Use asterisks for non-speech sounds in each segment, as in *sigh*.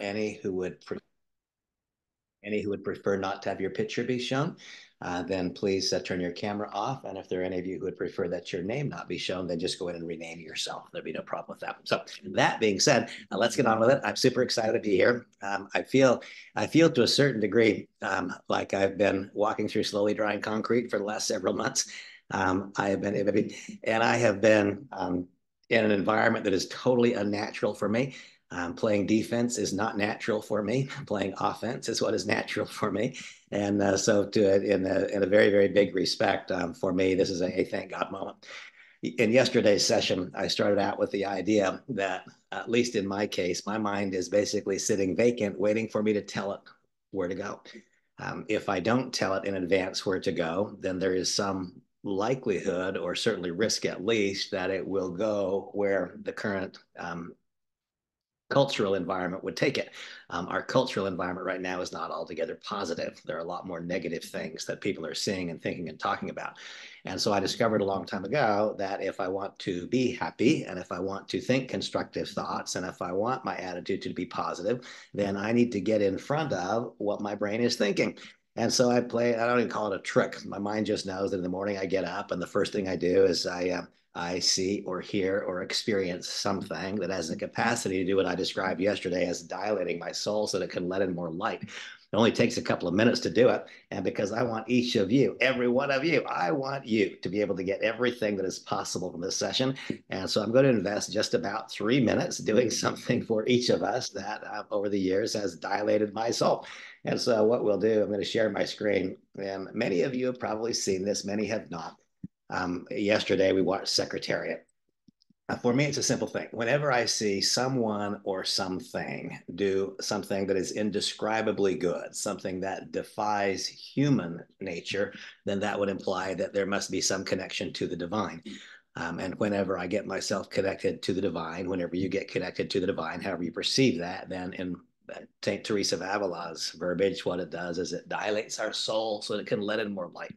any who would any who would prefer not to have your picture be shown, uh, then please uh, turn your camera off. And if there are any of you who would prefer that your name not be shown, then just go ahead and rename yourself. There'd be no problem with that. So that being said, uh, let's get on with it. I'm super excited to be here. Um, I feel I feel to a certain degree um, like I've been walking through slowly drying concrete for the last several months. Um, I have been, and I have been um, in an environment that is totally unnatural for me. Um, playing defense is not natural for me. *laughs* Playing offense is what is natural for me. And uh, so, to in a, in a very very big respect um, for me, this is a, a, thank God moment. In yesterday's session, I started out with the idea that, at least in my case, my mind is basically sitting vacant, waiting for me to tell it where to go. Um, if I don't tell it in advance where to go, then there is some likelihood, or certainly risk at least, that it will go where the current um, cultural environment would take it. Um, our cultural environment right now is not altogether positive. There are a lot more negative things that people are seeing and thinking and talking about. And so I discovered a long time ago that if I want to be happy and if I want to think constructive thoughts and if I want my attitude to be positive, then I need to get in front of what my brain is thinking. And so I play, I don't even call it a trick. My mind just knows that in the morning I get up and the first thing I do is I, uh, I see or hear or experience something that has the capacity to do what I described yesterday as dilating my soul so that it can let in more light. It only takes a couple of minutes to do it. And because I want each of you, every one of you, I want you to be able to get everything that is possible from this session. And so I'm going to invest just about three minutes doing something for each of us that uh, over the years has dilated my soul. And so what we'll do, I'm going to share my screen. And many of you have probably seen this, many have not. Um, yesterday, we watched Secretariat. Uh, for me, it's a simple thing. Whenever I see someone or something do something that is indescribably good, something that defies human nature, then that would imply that there must be some connection to the divine. Um, and whenever I get myself connected to the divine, whenever you get connected to the divine, however you perceive that, then in St. Teresa of Avila's verbiage, what it does is it dilates our soul so that it can let in more light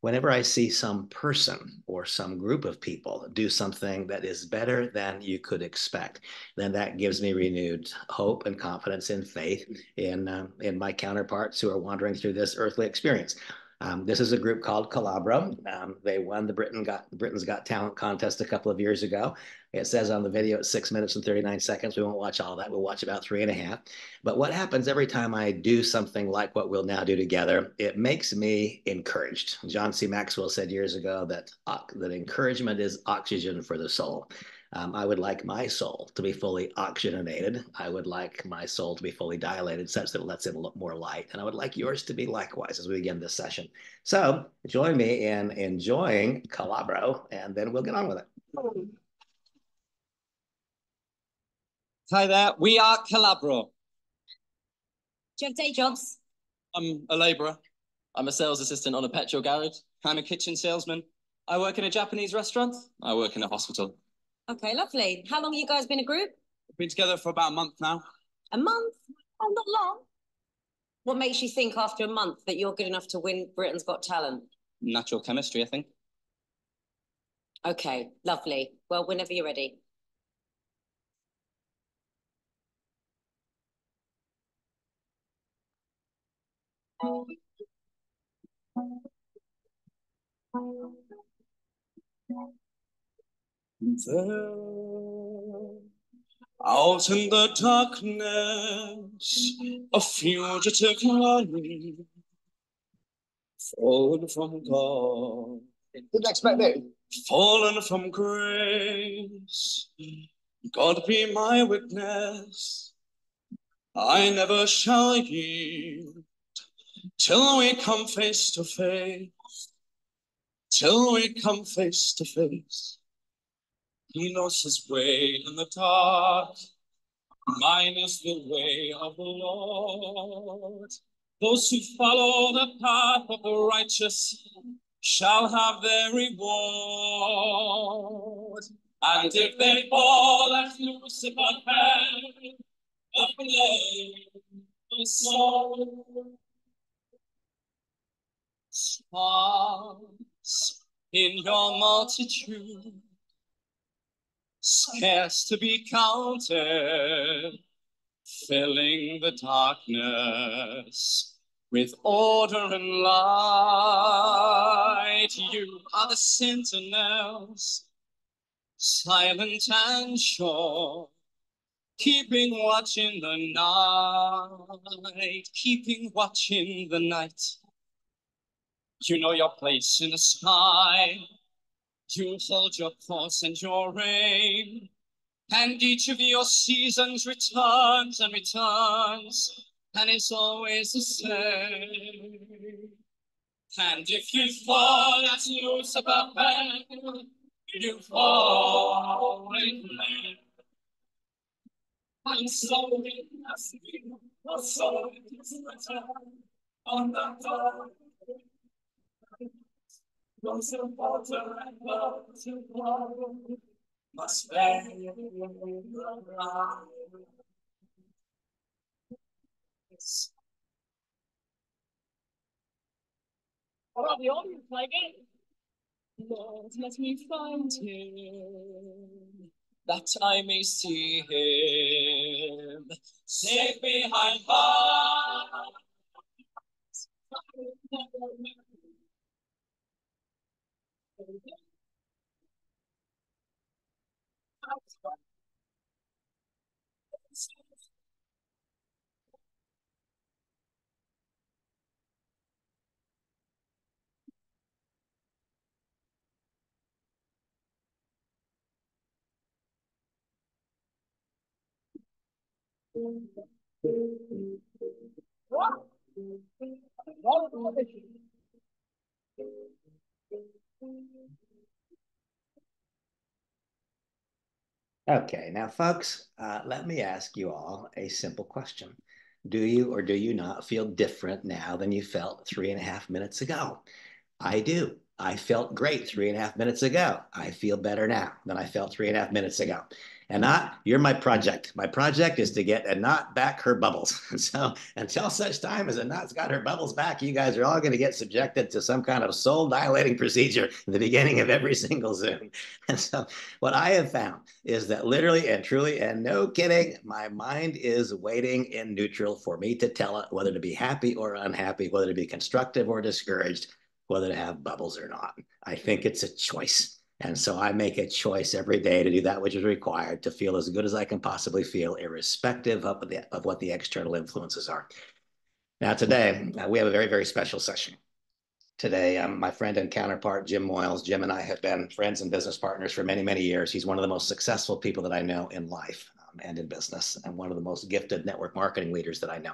whenever I see some person or some group of people do something that is better than you could expect, then that gives me renewed hope and confidence and faith in, uh, in my counterparts who are wandering through this earthly experience. Um, this is a group called Collabro. Um, they won the Britain got, Britain's Got Talent contest a couple of years ago. It says on the video it's six minutes and 39 seconds. We won't watch all that. We'll watch about three and a half. But what happens every time I do something like what we'll now do together, it makes me encouraged. John C. Maxwell said years ago that, uh, that encouragement is oxygen for the soul. Um, I would like my soul to be fully oxygenated. I would like my soul to be fully dilated such that it lets in more light. And I would like yours to be likewise as we begin this session. So join me in enjoying Collabro, and then we'll get on with it. Hi there, we are Collabro. Do you have day jobs? I'm a labourer. I'm a sales assistant on a petrol garage. I'm a kitchen salesman. I work in a Japanese restaurant. I work in a hospital. Okay, lovely. How long have you guys been a group? We've been together for about a month now. A month? Oh, not long. What makes you think after a month that you're good enough to win Britain's Got Talent? Natural chemistry, I think. Okay, lovely. Well, whenever you're ready. There, out in the darkness, a fugitive running, fallen from God. Didn't expect it. Fallen from grace. God be my witness. I never shall yield till we come face to face. Till we come face to face. He knows his way in the dark. Mine is the way of the Lord. Those who follow the path of the righteous shall have their reward. And if they fall at Lucifer's hand, the flame, the soul, stars in your multitude scarce to be counted, filling the darkness with order and light. You are the sentinels, silent and sure, keeping watch in the night, keeping watch in the night. You know your place in the sky. You hold your course and your aim. And each of your seasons returns and returns, and it's always the same. And if you fall as Lucifer you fall in flame. And so it must be, or so it is written on the door. Those who falter and love to follow must bear the bride. Oh, the audience like it. Lord, let me find him, that I may see him safe behind bars. What? What? Okay, now, folks, uh, let me ask you all a simple question. Do you or do you not feel different now than you felt three and a half minutes ago? I do. I felt great three and a half minutes ago. I feel better now than I felt three and a half minutes ago. Anat, you're my project. My project is to get Anat back her bubbles. *laughs* so until such time as Anat's got her bubbles back, you guys are all going to get subjected to some kind of soul dilating procedure *laughs* in the beginning of every single Zoom. *laughs* And so what I have found is that literally and truly and no kidding, my mind is waiting in neutral for me to tell it whether to be happy or unhappy, whether to be constructive or discouraged, whether to have bubbles or not. I think it's a choice. And so I make a choice every day to do that which is required to feel as good as I can possibly feel, irrespective of, the, of what the external influences are. Now, today, uh, we have a very, very special session. Today, um, my friend and counterpart, Jim Moyles, Jim and I have been friends and business partners for many, many years. He's one of the most successful people that I know in life um, and in business, and one of the most gifted network marketing leaders that I know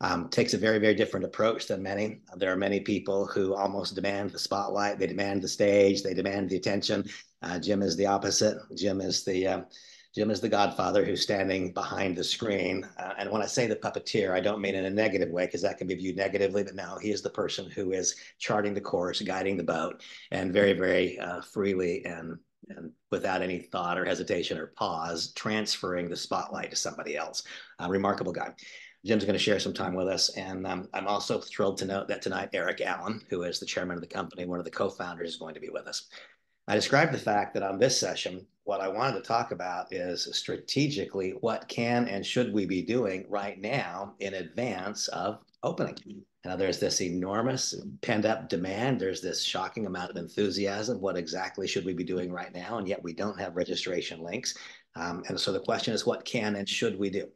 um, takes a very, very different approach than many. There are many people who almost demand the spotlight, they demand the stage, they demand the attention. Uh, Jim is the opposite. Jim is the uh, Jim is the godfather who's standing behind the screen. Uh, and when I say the puppeteer, I don't mean in a negative way because that can be viewed negatively, but now he is the person who is charting the course, guiding the boat, and very, very uh, freely and and without any thought or hesitation or pause, transferring the spotlight to somebody else. A remarkable guy. Jim's going to share some time with us. And um, I'm also thrilled to note that tonight, Eric Allen, who is the chairman of the company, one of the co-founders, is going to be with us. I described the fact that on this session, what I wanted to talk about is strategically what can and should we be doing right now in advance of opening. Now, there's this enormous pent up demand. There's this shocking amount of enthusiasm. What exactly should we be doing right now? And yet we don't have registration links. Um, and so the question is, what can and should we do?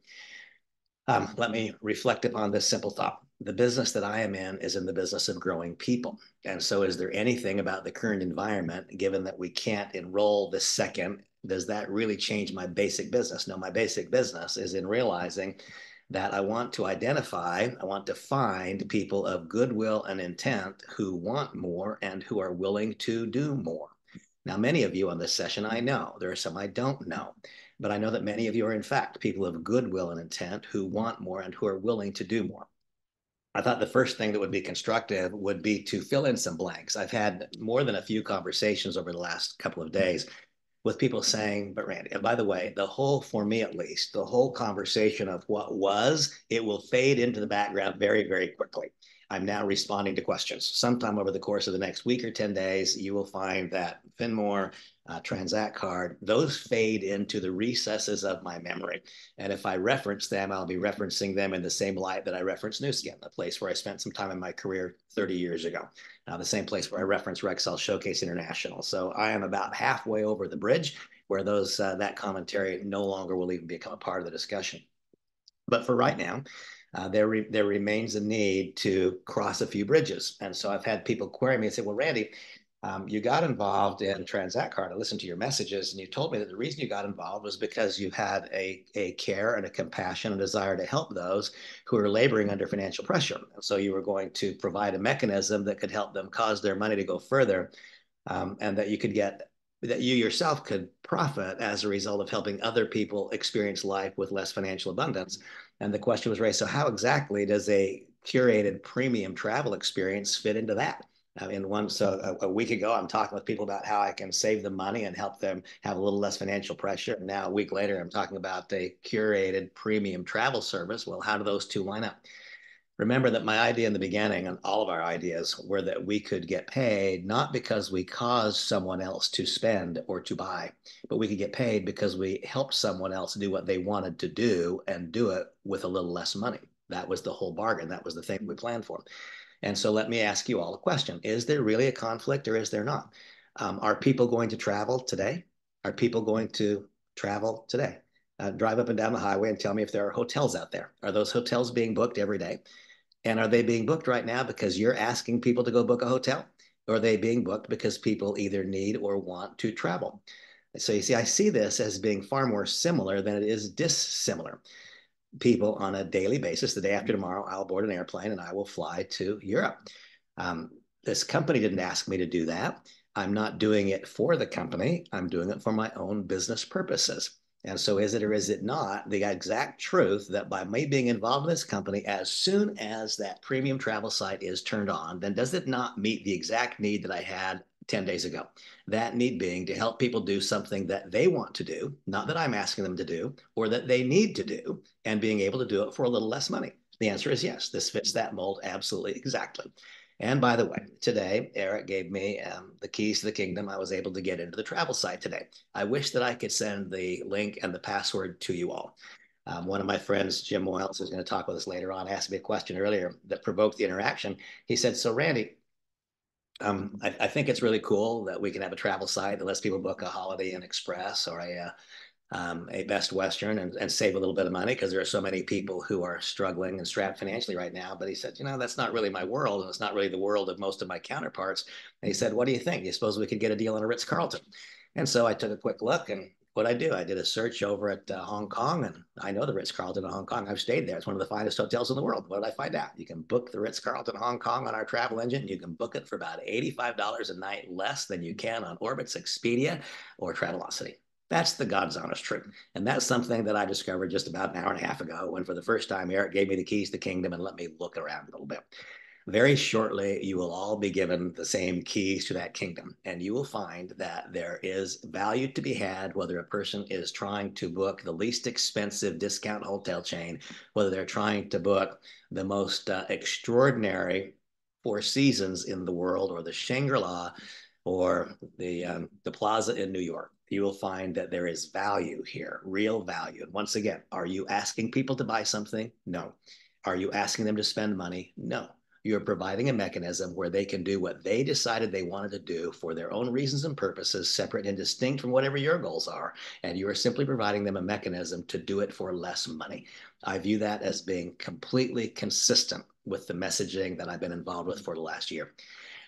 Um, let me reflect upon this simple thought. The business that I am in is in the business of growing people. And so, is there anything about the current environment, given that we can't enroll this second, does that really change my basic business? No, my basic business is in realizing that I want to identify, I want to find people of goodwill and intent who want more and who are willing to do more. Now, many of you on this session I know, there are some I don't know but I know that many of you are, in fact, people of goodwill and intent who want more and who are willing to do more. I thought the first thing that would be constructive would be to fill in some blanks. I've had more than a few conversations over the last couple of days with people saying, but Randy, and by the way, the whole, for me at least, the whole conversation of what was, it will fade into the background very, very quickly. I'm now responding to questions. Sometime over the course of the next week or 10 days, you will find that Finmore, uh, Transact Card, those fade into the recesses of my memory. And if I reference them, I'll be referencing them in the same light that I reference Nu Skin, a place where I spent some time in my career 30 years ago. Uh, the same place where I reference Rexall Showcase International. So I am about halfway over the bridge where those uh, that commentary no longer will even become a part of the discussion. But for right now, uh, there, re there remains a need to cross a few bridges. And so I've had people query me and say, well, Randy, um, you got involved in Transact Card. I listened to your messages, and you told me that the reason you got involved was because you had a, a care and a compassion and desire to help those who are laboring under financial pressure. And so you were going to provide a mechanism that could help them cause their money to go further, um, and that you could get that you yourself could profit as a result of helping other people experience life with less financial abundance. And the question was raised: so how exactly does a curated premium travel experience fit into that? Uh, in one, so a, a, week ago, I'm talking with people about how I can save them money and help them have a little less financial pressure. And now, a week later, I'm talking about a curated premium travel service. Well, how do those two line up? Remember that my idea in the beginning, and all of our ideas, were that we could get paid not because we caused someone else to spend or to buy, but we could get paid because we helped someone else do what they wanted to do and do it with a little less money. That was the whole bargain. That was the thing we planned for. And so let me ask you all a question. Is there really a conflict or is there not? Um, are people going to travel today? Are people going to travel today? Uh, drive up and down the highway and tell me if there are hotels out there. Are those hotels being booked every day? And are they being booked right now because you're asking people to go book a hotel? Or are they being booked because people either need or want to travel? So you see, I see this as being far more similar than it is dissimilar people on a daily basis. The day after tomorrow, I'll board an airplane and I will fly to Europe. Um, this company didn't ask me to do that. I'm not doing it for the company. I'm doing it for my own business purposes. And so, is it or is it not the exact truth that by me being involved in this company, as soon as that premium travel site is turned on, then does it not meet the exact need that I had 10 days ago. That need being to help people do something that they want to do, not that I'm asking them to do, or that they need to do, and being able to do it for a little less money. The answer is yes. This fits that mold absolutely exactly. And by the way, today, Eric gave me um, the keys to the kingdom. I was able to get into the travel site today. I wish that I could send the link and the password to you all. Um, one of my friends, Jim Moyles, who's going to talk with us later on, asked me a question earlier that provoked the interaction. He said, So, Randy, um, I, I, think it's really cool that we can have a travel site that lets people book a Holiday Inn Express or a, uh, um, a Best Western and, and save a little bit of money because there are so many people who are struggling and strapped financially right now. But he said, you know, that's not really my world, and it's not really the world of most of my counterparts. And he said, what do you think? You suppose we could get a deal on a Ritz Carlton? And so I took a quick look and what I do, I did a search over at uh, Hong Kong, and I know the Ritz Carlton in Hong Kong. I've stayed there. It's one of the finest hotels in the world. What did I find out? You can book the Ritz Carlton Hong Kong on our travel engine. You can book it for about $85 a night less than you can on Orbitz, Expedia, or Travelocity. That's the God's honest truth. And that's something that I discovered just about an hour and a half ago when, for the first time, Eric gave me the keys to the kingdom and let me look around a little bit. Very shortly, you will all be given the same keys to that kingdom, and you will find that there is value to be had whether a person is trying to book the least expensive discount hotel chain, whether they're trying to book the most uh, extraordinary Four Seasons in the world, or the Shangri La, or the um, the Plaza in New York. You will find that there is value here, real value. And once again, are you asking people to buy something? No. Are you asking them to spend money? No you're providing a mechanism where they can do what they decided they wanted to do for their own reasons and purposes, separate and distinct from whatever your goals are. And you are simply providing them a mechanism to do it for less money. I view that as being completely consistent with the messaging that I've been involved with for the last year.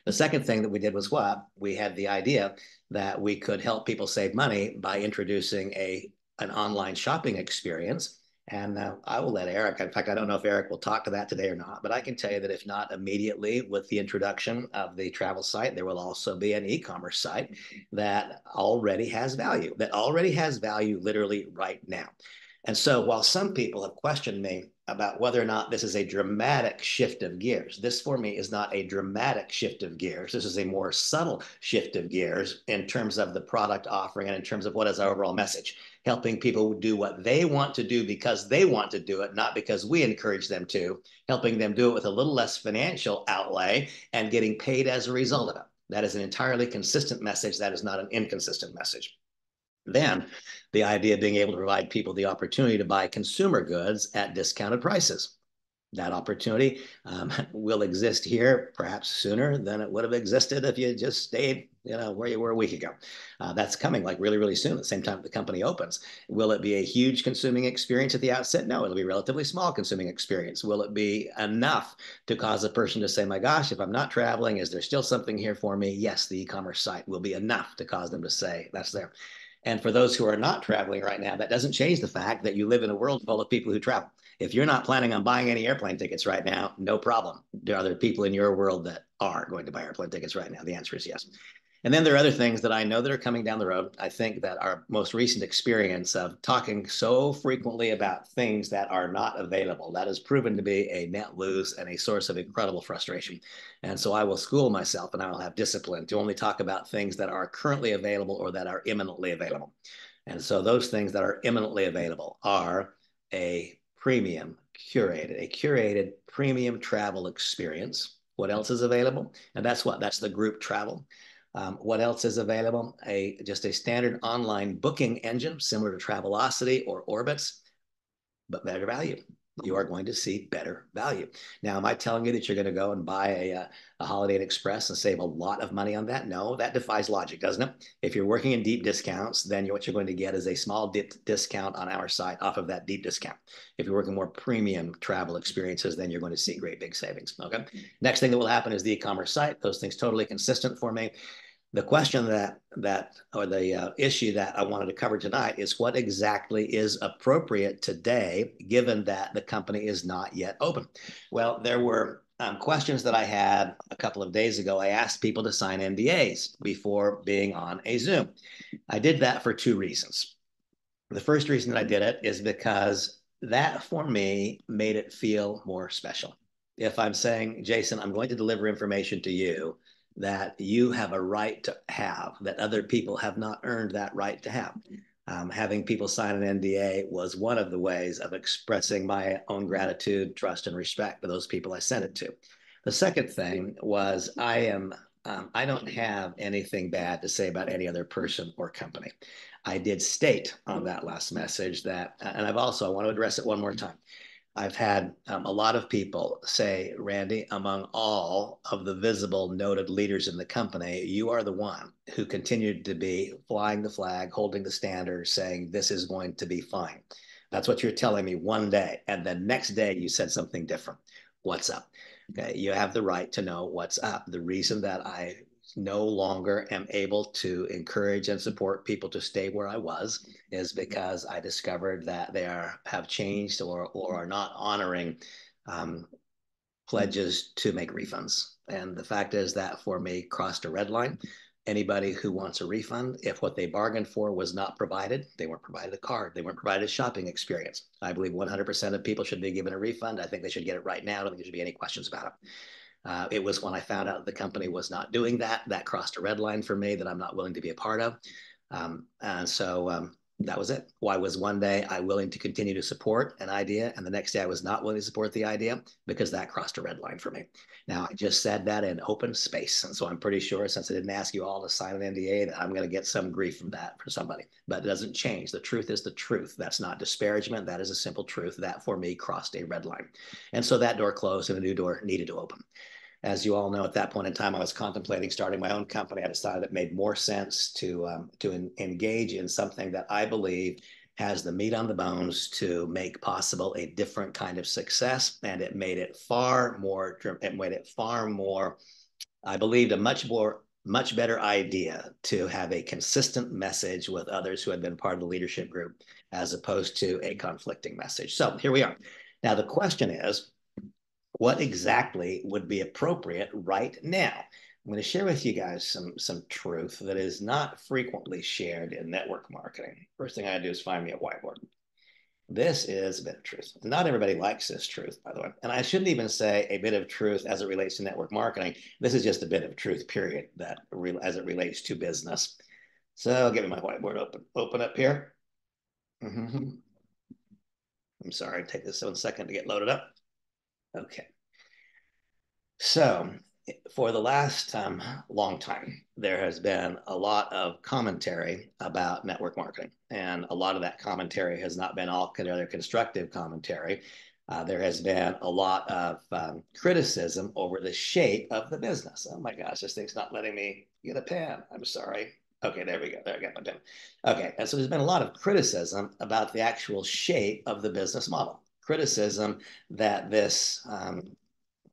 The second thing that we did was what? We had the idea that we could help people save money by introducing a an online shopping experience and uh, I will let Eric, in fact, I don't know if Eric will talk to that today or not, but I can tell you that if not immediately with the introduction of the travel site, there will also be an e-commerce site that already has value, that already has value literally right now. And so while some people have questioned me about whether or not this is a dramatic shift of gears, this for me is not a dramatic shift of gears. This is a more subtle shift of gears in terms of the product offering and in terms of what is our overall message. Helping people do what they want to do because they want to do it, not because we encourage them to, helping them do it with a little less financial outlay and getting paid as a result of it. That is an entirely consistent message. That is not an inconsistent message. Then the idea of being able to provide people the opportunity to buy consumer goods at discounted prices that opportunity um, *laughs* will exist here perhaps sooner than it would have existed if you just stayed you know where you were a week ago. Uh, that's coming like really really soon at the same time the company opens. Will it be a huge consuming experience at the outset? No it'll be relatively small consuming experience. Will it be enough to cause a person to say my gosh if i'm not traveling is there still something here for me? Yes the e-commerce site will be enough to cause them to say that's there. And for those who are not traveling right now that doesn't change the fact that you live in a world full of people who travel if you're not planning on buying any airplane tickets right now, no problem. There are other people in your world that are going to buy airplane tickets right now. The answer is yes. And then there are other things that I know that are coming down the road. I think that our most recent experience of talking so frequently about things that are not available, that has proven to be a net lose and a source of incredible frustration. And so I will school myself and I will have discipline to only talk about things that are currently available or that are imminently available. And so those things that are imminently available are a premium curated, a curated premium travel experience. What else is available? And that's what? That's the group travel. Um, what else is available? A just a standard online booking engine similar to Travelocity or Orbitz, but better value you are going to see better value. Now, am I telling you that you're going to go and buy a, uh, a Holiday Inn Express and save a lot of money on that? No, that defies logic, doesn't it? If you're working in deep discounts, then what you're going to get is a small dip discount on our site off of that deep discount. If you're working more premium travel experiences, then you're going to see great big savings. Okay. Next thing that will happen is the e-commerce site. Those things totally consistent for me the question that that or the uh, issue that I wanted to cover tonight is what exactly is appropriate today, given that the company is not yet open. Well, there were um, questions that I had a couple of days ago. I asked people to sign NDAs before being on a Zoom. I did that for two reasons. The first reason that I did it is because that for me made it feel more special. If I'm saying, Jason, I'm going to deliver information to you that you have a right to have that other people have not earned that right to have. Um, having people sign an NDA was one of the ways of expressing my own gratitude, trust, and respect for those people I sent it to. The second thing was I am um, I don't have anything bad to say about any other person or company. I did state on that last message that, and I've also I want to address it one more time. I've had um, a lot of people say, Randy, among all of the visible noted leaders in the company, you are the one who continued to be flying the flag, holding the standard, saying this is going to be fine. That's what you're telling me one day. And the next day you said something different. What's up? Okay. You have the right to know what's up. The reason that I no longer am able to encourage and support people to stay where I was is because I discovered that they are have changed or or are not honoring um, pledges to make refunds. And the fact is that for me crossed a red line. Anybody who wants a refund, if what they bargained for was not provided, they weren't provided a card, they weren't provided a shopping experience. I believe 100% of people should be given a refund. I think they should get it right now. I don't think there should be any questions about it. Uh, it was when I found out the company was not doing that, that crossed a red line for me that I'm not willing to be a part of. Um, and so um, that was it. Why was one day I willing to continue to support an idea and the next day I was not willing to support the idea because that crossed a red line for me. Now I just said that in open space. And so I'm pretty sure since I didn't ask you all to sign an NDA that I'm going to get some grief from that for somebody, but it doesn't change. The truth is the truth. That's not disparagement. That is a simple truth. That for me crossed a red line. And so that door closed and a new door needed to open as you all know, at that point in time, I was contemplating starting my own company. I decided it made more sense to um, to en engage in something that I believe has the meat on the bones to make possible a different kind of success, and it made it far more. It made it far more. I believed a much more much better idea to have a consistent message with others who had been part of the leadership group as opposed to a conflicting message. So here we are. Now the question is what exactly would be appropriate right now. I'm going to share with you guys some some truth that is not frequently shared in network marketing. First thing I do is find me a whiteboard. This is a bit of truth. Not everybody likes this truth, by the way. And I shouldn't even say a bit of truth as it relates to network marketing. This is just a bit of truth, period, that as it relates to business. So give me my whiteboard open, open up here. Mhm. I'm sorry, take this one second to get loaded up. Okay. So for the last um, long time, there has been a lot of commentary about network marketing. And a lot of that commentary has not been all together constructive commentary. Uh, there has been a lot of um, criticism over the shape of the business. Oh my gosh, this thing's not letting me get a pen. I'm sorry. Okay, there we go. There I got my pen. Okay, and so there's been a lot of criticism about the actual shape of the business model. Criticism that this um,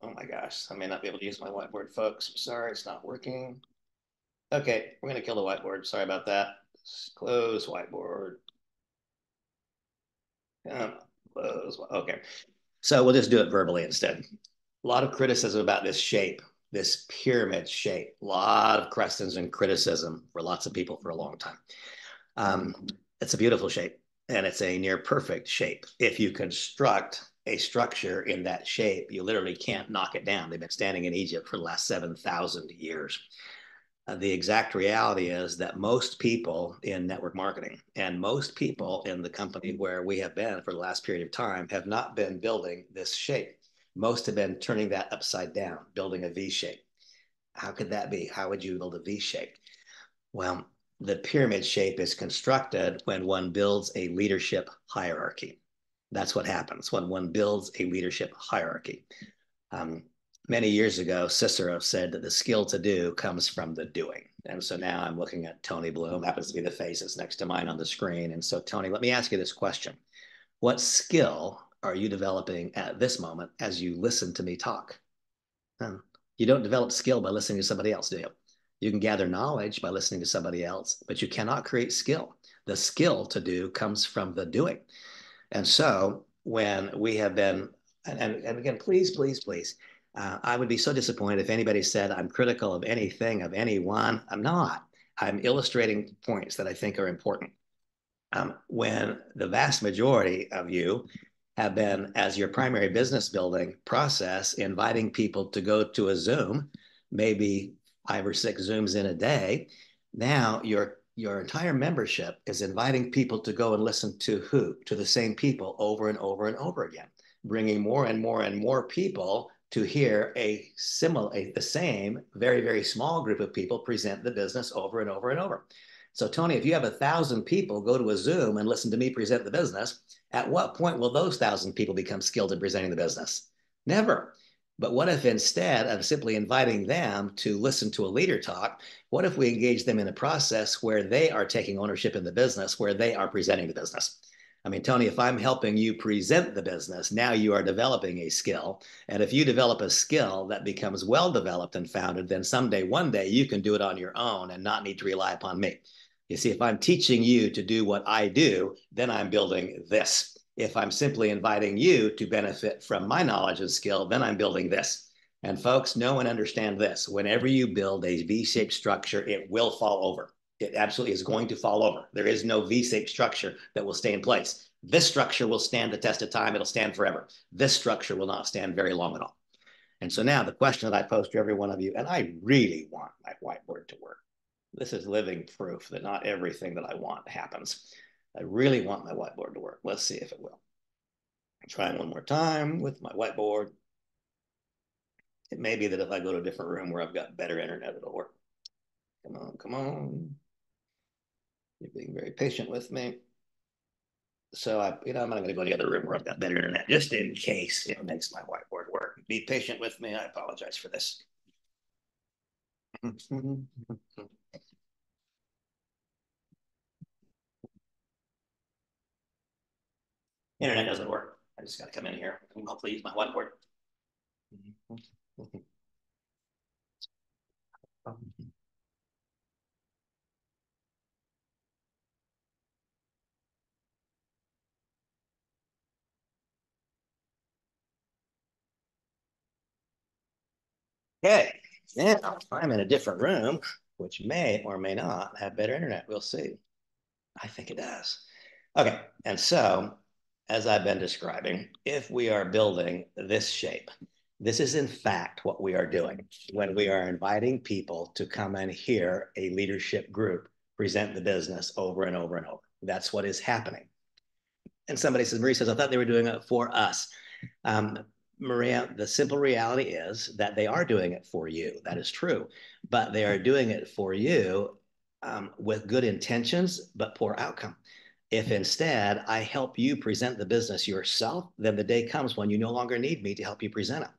Oh my gosh, I may not be able to use my whiteboard, folks. I'm sorry, it's not working. Okay, we're gonna kill the whiteboard. Sorry about that. Close whiteboard. Um, close. Okay, so we'll just do it verbally instead. A lot of criticism about this shape, this pyramid shape. A lot of questions and criticism for lots of people for a long time. Um, it's a beautiful shape and it's a near perfect shape. If you construct a structure in that shape, you literally can't knock it down. They've been standing in Egypt for the last 7,000 years. Uh, the exact reality is that most people in network marketing and most people in the company where we have been for the last period of time have not been building this shape. Most have been turning that upside down, building a V shape. How could that be? How would you build a V shape? Well, the pyramid shape is constructed when one builds a leadership hierarchy. That's what happens when one builds a leadership hierarchy. Um, many years ago, Cicero said that the skill to do comes from the doing. And so now I'm looking at Tony Bloom, happens to be the face that's next to mine on the screen. And so, Tony, let me ask you this question What skill are you developing at this moment as you listen to me talk? You don't develop skill by listening to somebody else, do you? You can gather knowledge by listening to somebody else, but you cannot create skill. The skill to do comes from the doing. And so when we have been, and, and again, please, please, please, uh, I would be so disappointed if anybody said I'm critical of anything, of anyone. I'm not. I'm illustrating points that I think are important. Um, when the vast majority of you have been, as your primary business building process, inviting people to go to a Zoom, maybe five or six Zooms in a day, now you're your entire membership is inviting people to go and listen to who? To the same people over and over and over again, bringing more and more and more people to hear a similar, a, the same very, very small group of people present the business over and over and over. So, Tony, if you have a thousand people go to a Zoom and listen to me present the business, at what point will those thousand people become skilled in presenting the business? Never. But what if instead of simply inviting them to listen to a leader talk, what if we engage them in a process where they are taking ownership in the business, where they are presenting the business? I mean, Tony, if I'm helping you present the business, now you are developing a skill. And if you develop a skill that becomes well developed and founded, then someday, one day, you can do it on your own and not need to rely upon me. You see, if I'm teaching you to do what I do, then I'm building this. If I'm simply inviting you to benefit from my knowledge and skill, then I'm building this. And folks, know and understand this. Whenever you build a V-shaped structure, it will fall over. It absolutely is going to fall over. There is no V-shaped structure that will stay in place. This structure will stand the test of time. It'll stand forever. This structure will not stand very long at all. And so now the question that I pose to every one of you, and I really want my whiteboard to work. This is living proof that not everything that I want happens. I really want my whiteboard to work. Let's see if it will. Try one more time with my whiteboard. It may be that if I go to a different room where I've got better internet, it'll work. Come on, come on. You're being very patient with me. So I, you know, I'm not going to go to the other room where I've got better internet, just in case it makes my whiteboard work. Be patient with me. I apologize for this. *laughs* Internet doesn't work. I just got to come in here and hopefully use my whiteboard. Okay, now I'm in a different room, which may or may not have better internet. We'll see. I think it does. Okay, and so as I've been describing, if we are building this shape, this is in fact what we are doing when we are inviting people to come and hear a leadership group present the business over and over and over. That's what is happening. And somebody says, Marie says, I thought they were doing it for us. Um, Maria, the simple reality is that they are doing it for you. That is true. But they are doing it for you um, with good intentions, but poor outcome. If instead I help you present the business yourself, then the day comes when you no longer need me to help you present it.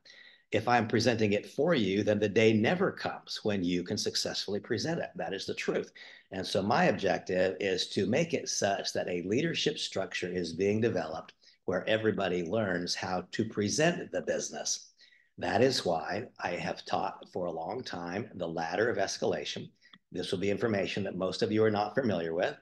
If I'm presenting it for you, then the day never comes when you can successfully present it. That is the truth. And so my objective is to make it such that a leadership structure is being developed where everybody learns how to present the business. That is why I have taught for a long time the ladder of escalation. This will be information that most of you are not familiar with.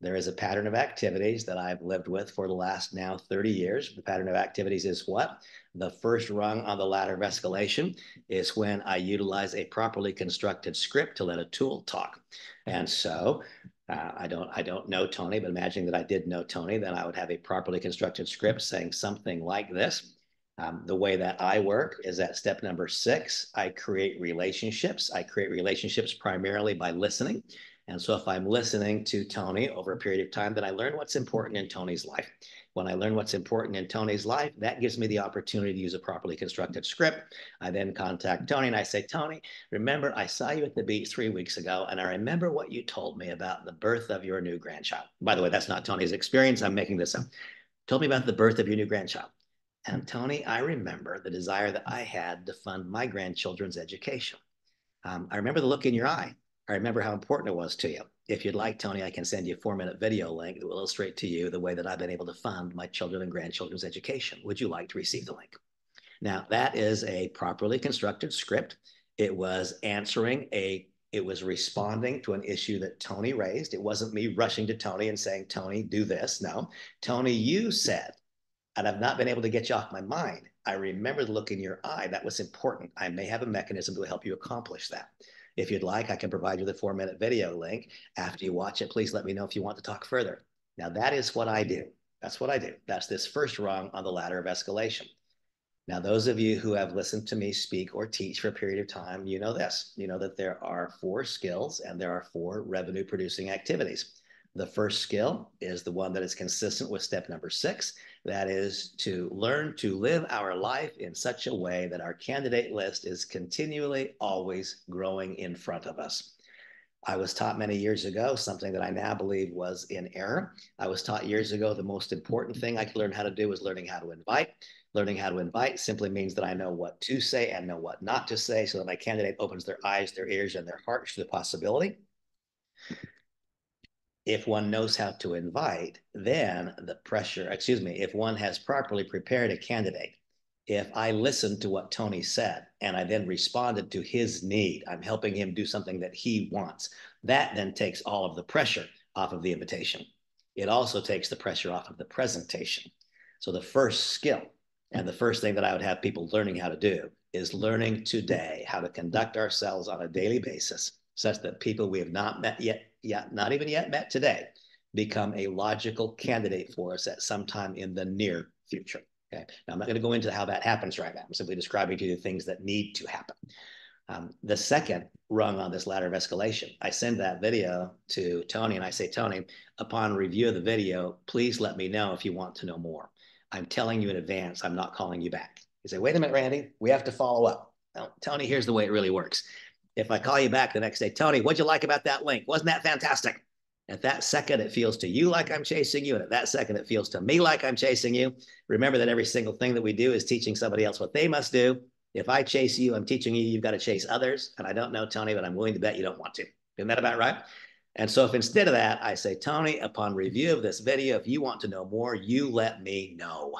There is a pattern of activities that I've lived with for the last now 30 years. The pattern of activities is what? The first rung on the ladder of escalation is when I utilize a properly constructed script to let a tool talk. And so uh, I don't I don't know Tony, but imagining that I did know Tony, then I would have a properly constructed script saying something like this. Um, the way that I work is at step number six, I create relationships. I create relationships primarily by listening. And so if I'm listening to Tony over a period of time, then I learn what's important in Tony's life. When I learn what's important in Tony's life, that gives me the opportunity to use a properly constructed script. I then contact Tony and I say, Tony, remember I saw you at the beach three weeks ago, and I remember what you told me about the birth of your new grandchild. By the way, that's not Tony's experience. I'm making this up. Told me about the birth of your new grandchild. And Tony, I remember the desire that I had to fund my grandchildren's education. Um, I remember the look in your eye I remember how important it was to you. If you'd like, Tony, I can send you a four minute video link that will illustrate to you the way that I've been able to fund my children and grandchildren's education. Would you like to receive the link? Now, that is a properly constructed script. It was answering a, it was responding to an issue that Tony raised. It wasn't me rushing to Tony and saying, Tony, do this. No, Tony, you said, and I've not been able to get you off my mind. I remember the look in your eye. That was important. I may have a mechanism to help you accomplish that. If you'd like, I can provide you the four minute video link. After you watch it, please let me know if you want to talk further. Now, that is what I do. That's what I do. That's this first rung on the ladder of escalation. Now, those of you who have listened to me speak or teach for a period of time, you know this. You know that there are four skills and there are four revenue producing activities. The first skill is the one that is consistent with step number six. That is to learn to live our life in such a way that our candidate list is continually always growing in front of us. I was taught many years ago something that I now believe was in error. I was taught years ago the most important thing I could learn how to do was learning how to invite. Learning how to invite simply means that I know what to say and know what not to say so that my candidate opens their eyes, their ears, and their hearts to the possibility if one knows how to invite, then the pressure, excuse me, if one has properly prepared a candidate, if I listened to what Tony said and I then responded to his need, I'm helping him do something that he wants, that then takes all of the pressure off of the invitation. It also takes the pressure off of the presentation. So the first skill and the first thing that I would have people learning how to do is learning today how to conduct ourselves on a daily basis such that people we have not met yet yet, not even yet met today, become a logical candidate for us at some time in the near future. Okay. Now, I'm not going to go into how that happens right now. I'm simply describing to you the things that need to happen. Um, the second rung on this ladder of escalation, I send that video to Tony and I say, Tony, upon review of the video, please let me know if you want to know more. I'm telling you in advance, I'm not calling you back. You say, wait a minute, Randy, we have to follow up. Well, Tony, here's the way it really works. If I call you back the next day, Tony, what'd you like about that link? Wasn't that fantastic? At that second, it feels to you like I'm chasing you. And at that second, it feels to me like I'm chasing you. Remember that every single thing that we do is teaching somebody else what they must do. If I chase you, I'm teaching you, you've got to chase others. And I don't know, Tony, but I'm willing to bet you don't want to. Isn't that about right? And so if instead of that, I say, Tony, upon review of this video, if you want to know more, you let me know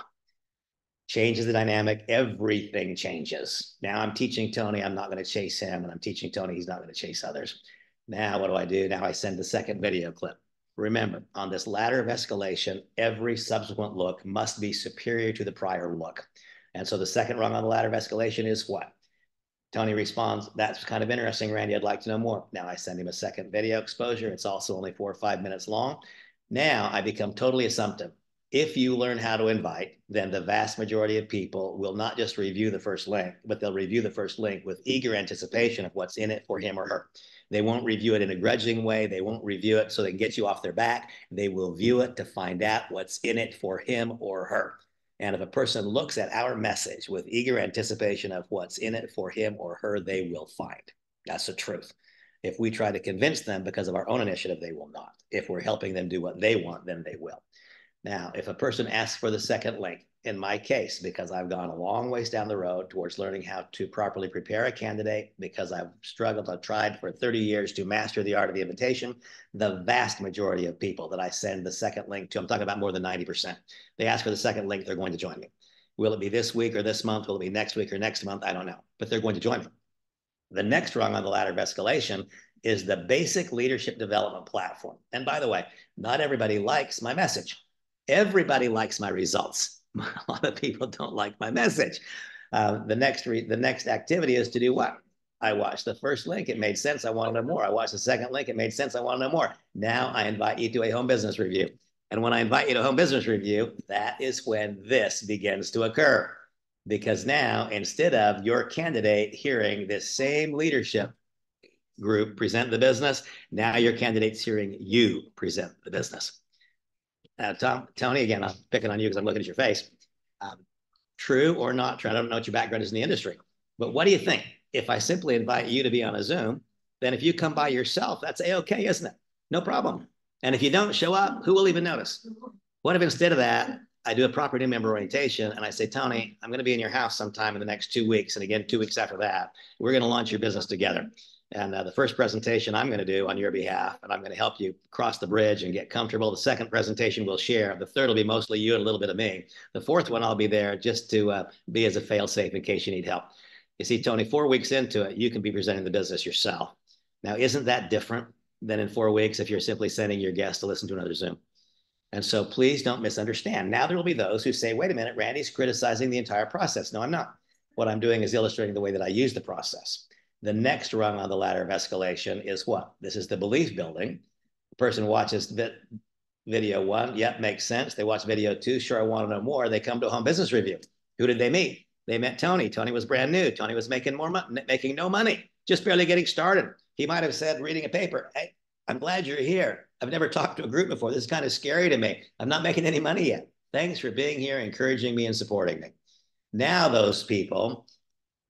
changes the dynamic, everything changes. Now I'm teaching Tony, I'm not going to chase him, and I'm teaching Tony, he's not going to chase others. Now, what do I do? Now I send the second video clip. Remember, on this ladder of escalation, every subsequent look must be superior to the prior look. And so the second rung on the ladder of escalation is what? Tony responds, That's kind of interesting, Randy. I'd like to know more. Now I send him a second video exposure. It's also only four or five minutes long. Now I become totally assumptive. If you learn how to invite, then the vast majority of people will not just review the first link, but they'll review the first link with eager anticipation of what's in it for him or her. They won't review it in a grudging way. They won't review it so they can get you off their back. They will view it to find out what's in it for him or her. And if a person looks at our message with eager anticipation of what's in it for him or her, they will find. That's the truth. If we try to convince them because of our own initiative, they will not. If we're helping them do what they want, then they will. Now, if a person asks for the second link, in my case, because I've gone a long ways down the road towards learning how to properly prepare a candidate, because I've struggled, I've tried for 30 years to master the art of the invitation, the vast majority of people that I send the second link to, I'm talking about more than 90%, they ask for the second link, they're going to join me. Will it be this week or this month? Will it be next week or next month? I don't know, but they're going to join me. The next rung on the ladder of escalation is the basic leadership development platform. And by the way, not everybody likes my message. Everybody likes my results. *laughs* A lot of people don't like my message. Uh, the next the next activity is to do what? I watched the first link. It made sense. I want to know more. I watched the second link. It made sense. I want to know more. Now I invite you to a home business review. And when I invite you to home business review, that is when this begins to occur. Because now, instead of your candidate hearing this same leadership group present the business, now your candidate's hearing you present the business. Uh, Tom, Tony, again, I'm picking on you because I'm looking at your face. Um, true or not true? I don't know what your background is in the industry, but what do you think? If I simply invite you to be on a Zoom, then if you come by yourself, that's a-okay, isn't it? No problem. And if you don't show up, who will even notice? What if instead of that, I do a property member orientation and I say, Tony, I'm going to be in your house sometime in the next two weeks. And again, two weeks after that, we're going to launch your business together. And uh, the first presentation I'm going to do on your behalf, and I'm going to help you cross the bridge and get comfortable. The second presentation we'll share. The third will be mostly you and a little bit of me. The fourth one, I'll be there just to uh, be as a fail-safe in case you need help. You see, Tony, four weeks into it, you can be presenting the business yourself. Now, isn't that different than in four weeks if you're simply sending your guest to listen to another Zoom? And so please don't misunderstand. Now there will be those who say, wait a minute, Randy's criticizing the entire process. No, I'm not. What I'm doing is illustrating the way that I use the process. The next rung on the ladder of escalation is what? This is the belief building. The person watches video one, yep, makes sense. They watch video two, sure, I want to know more. They come to a home business review. Who did they meet? They met Tony. Tony was brand new. Tony was making more money, making no money, just barely getting started. He might have said, reading a paper, hey, I'm glad you're here. I've never talked to a group before. This is kind of scary to me. I'm not making any money yet. Thanks for being here, encouraging me, and supporting me. Now, those people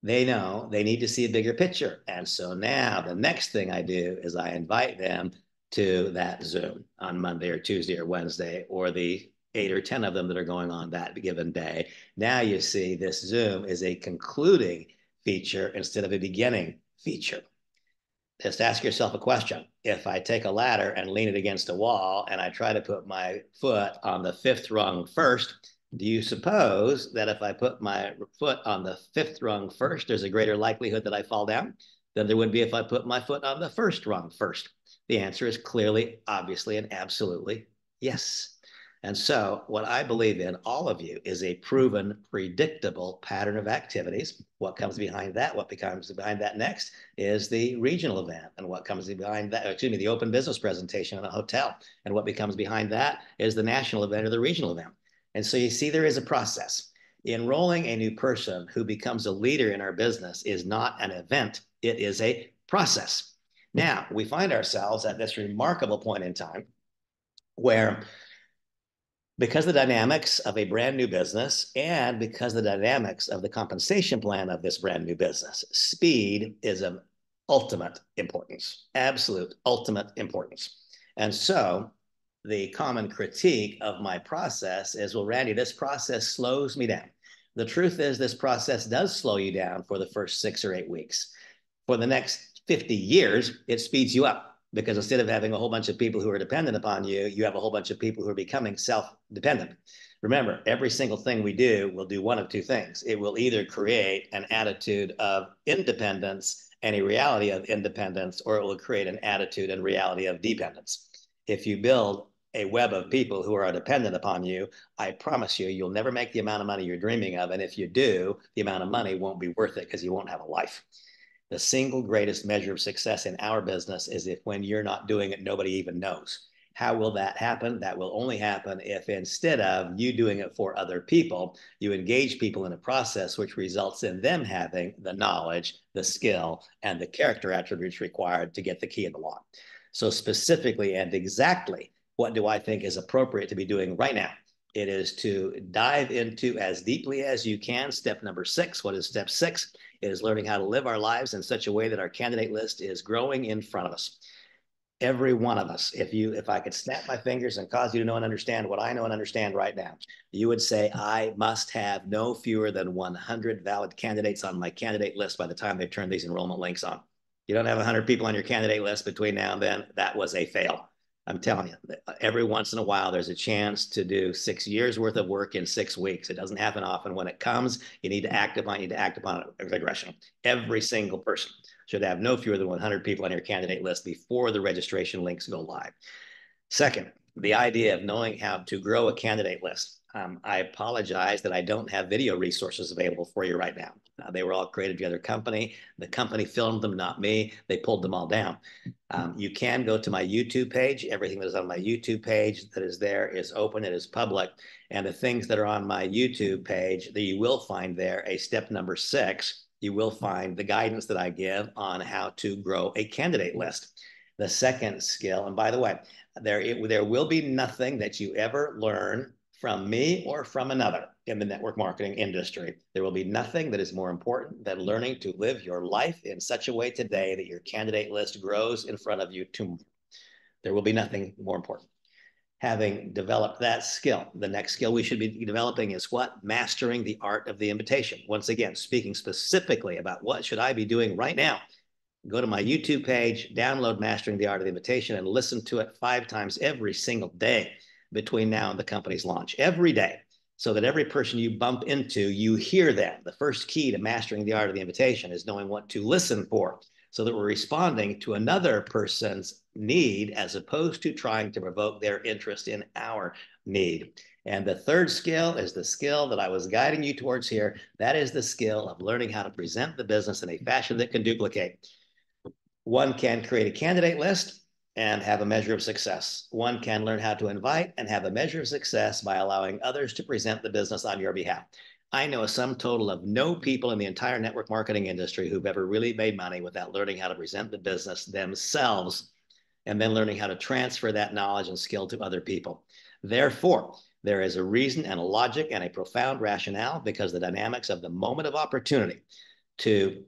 they know they need to see a bigger picture. And so now the next thing I do is I invite them to that Zoom on Monday or Tuesday or Wednesday or the eight or 10 of them that are going on that given day. Now you see this Zoom is a concluding feature instead of a beginning feature. Just ask yourself a question. If I take a ladder and lean it against a wall and I try to put my foot on the fifth rung first, do you suppose that if I put my foot on the fifth rung first, there's a greater likelihood that I fall down than there would be if I put my foot on the first rung first? The answer is clearly, obviously, and absolutely yes. And so, what I believe in, all of you, is a proven, predictable pattern of activities. What comes behind that, what becomes behind that next, is the regional event. And what comes behind that, excuse me, the open business presentation in a hotel. And what becomes behind that is the national event or the regional event. And so you see, there is a process. Enrolling a new person who becomes a leader in our business is not an event, it is a process. Now, we find ourselves at this remarkable point in time where, because the dynamics of a brand new business and because the dynamics of the compensation plan of this brand new business, speed is of ultimate importance, absolute ultimate importance. And so the common critique of my process is, well, Randy, this process slows me down. The truth is, this process does slow you down for the first six or eight weeks. For the next 50 years, it speeds you up because instead of having a whole bunch of people who are dependent upon you, you have a whole bunch of people who are becoming self dependent. Remember, every single thing we do will do one of two things. It will either create an attitude of independence and a reality of independence, or it will create an attitude and reality of dependence if you build a web of people who are dependent upon you, I promise you, you'll never make the amount of money you're dreaming of. And if you do, the amount of money won't be worth it because you won't have a life. The single greatest measure of success in our business is if when you're not doing it, nobody even knows. How will that happen? That will only happen if instead of you doing it for other people, you engage people in a process which results in them having the knowledge, the skill, and the character attributes required to get the key in the lock. So specifically and exactly, what do I think is appropriate to be doing right now? It is to dive into as deeply as you can. Step number six. What is step six? It is learning how to live our lives in such a way that our candidate list is growing in front of us every one of us if you if i could snap my fingers and cause you to know and understand what i know and understand right now you would say i must have no fewer than 100 valid candidates on my candidate list by the time they turn these enrollment links on you don't have 100 people on your candidate list between now and then that was a fail i'm telling you uh, every once in a while there's a chance to do six years worth of work in six weeks it doesn't happen often when it comes you need to act upon you need to act upon it aggression every single person should have no fewer than 100 people on your candidate list before the registration links go live. Second, the idea of knowing how to grow a candidate list. Um, I apologize that I don't have video resources available for you right now. Uh, they were all created by the other company. The company filmed them, not me. They pulled them all down. Um, you can go to my YouTube page. Everything that is on my YouTube page that is there is open. It is public. And the things that are on my YouTube page that you will find there, a step number six, you will find the guidance that I give on how to grow a candidate list. The second skill, and by the way, there, it, there will be nothing that you ever learn from me or from another in the network marketing industry. There will be nothing that is more important than learning to live your life in such a way today that your candidate list grows in front of you tomorrow. There will be nothing more important having developed that skill. The next skill we should be developing is what? Mastering the art of the invitation. Once again, speaking specifically about what should I be doing right now. Go to my YouTube page, download Mastering the Art of the Invitation, and listen to it five times every single day between now and the company's launch. Every day. So that every person you bump into, you hear them. The first key to mastering the art of the invitation is knowing what to listen for so that we're responding to another person's need as opposed to trying to provoke their interest in our need. And the third skill is the skill that I was guiding you towards here. That is the skill of learning how to present the business in a fashion that can duplicate. One can create a candidate list and have a measure of success. One can learn how to invite and have a measure of success by allowing others to present the business on your behalf. I know a sum total of no people in the entire network marketing industry who've ever really made money without learning how to present the business themselves and then learning how to transfer that knowledge and skill to other people. Therefore, there is a reason and a logic and a profound rationale because the dynamics of the moment of opportunity to,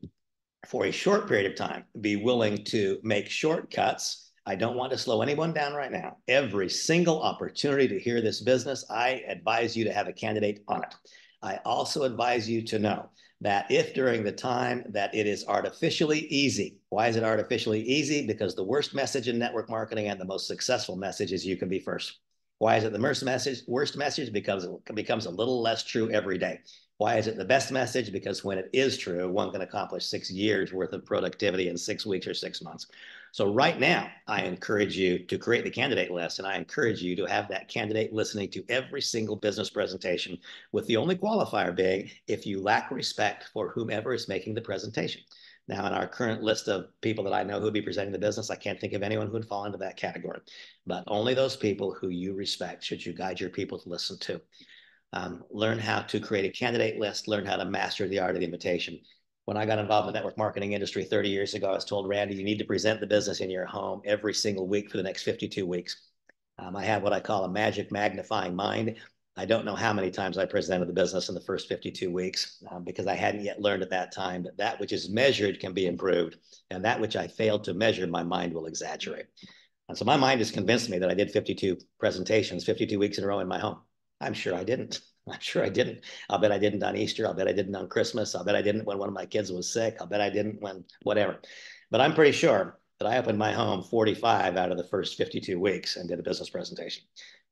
for a short period of time, be willing to make shortcuts. I don't want to slow anyone down right now. Every single opportunity to hear this business, I advise you to have a candidate on it. I also advise you to know that if during the time that it is artificially easy, why is it artificially easy? Because the worst message in network marketing and the most successful message is you can be first. Why is it the worst message? Worst message because it becomes a little less true every day. Why is it the best message? Because when it is true, one can accomplish six years worth of productivity in six weeks or six months. So right now, I encourage you to create the candidate list and I encourage you to have that candidate listening to every single business presentation with the only qualifier being if you lack respect for whomever is making the presentation. Now, in our current list of people that I know who'd be presenting the business, I can't think of anyone who would fall into that category, but only those people who you respect should you guide your people to listen to. Um, learn how to create a candidate list, learn how to master the art of the invitation when I got involved in the network marketing industry 30 years ago, I was told, Randy, you need to present the business in your home every single week for the next 52 weeks. Um, I have what I call a magic magnifying mind. I don't know how many times I presented the business in the first 52 weeks um, because I hadn't yet learned at that time that that which is measured can be improved. And that which I failed to measure, my mind will exaggerate. And so my mind has convinced me that I did 52 presentations, 52 weeks in a row in my home. I'm sure I didn't. *laughs* I'm sure I didn't. I'll bet I didn't on Easter. I'll bet I didn't on Christmas. I'll bet I didn't when one of my kids was sick. I'll bet I didn't when whatever. But I'm pretty sure that I opened my home 45 out of the first 52 weeks and did a business presentation.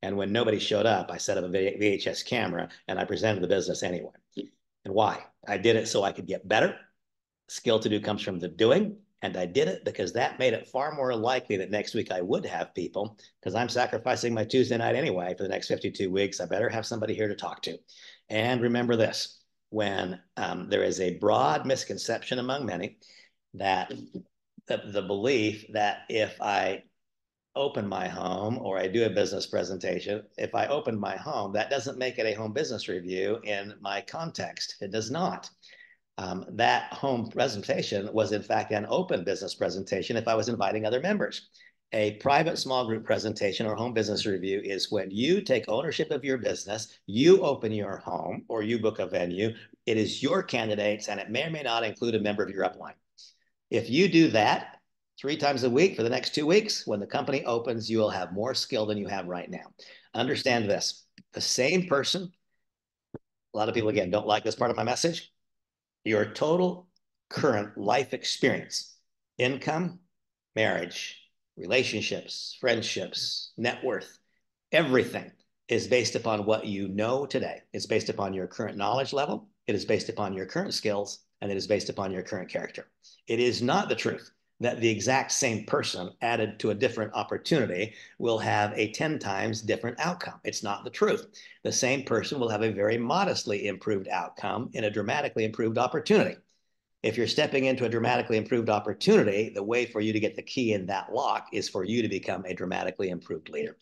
And when nobody showed up, I set up a VHS camera and I presented the business anyway. And why? I did it so I could get better. Skill to do comes from the doing. And I did it because that made it far more likely that next week I would have people because I'm sacrificing my Tuesday night anyway for the next 52 weeks. I better have somebody here to talk to. And remember this when um, there is a broad misconception among many that the, the belief that if I open my home or I do a business presentation, if I open my home, that doesn't make it a home business review in my context. It does not. Um, that home presentation was in fact an open business presentation if I was inviting other members. A private small group presentation or home business review is when you take ownership of your business, you open your home or you book a venue. It is your candidates and it may or may not include a member of your upline. If you do that three times a week for the next two weeks, when the company opens, you will have more skill than you have right now. Understand this the same person, a lot of people again don't like this part of my message. Your total current life experience, income, marriage, relationships, friendships, net worth, everything is based upon what you know today. It's based upon your current knowledge level. It is based upon your current skills and it is based upon your current character. It is not the truth that the exact same person added to a different opportunity will have a 10 times different outcome. It's not the truth. The same person will have a very modestly improved outcome in a dramatically improved opportunity. If you're stepping into a dramatically improved opportunity, the way for you to get the key in that lock is for you to become a dramatically improved leader.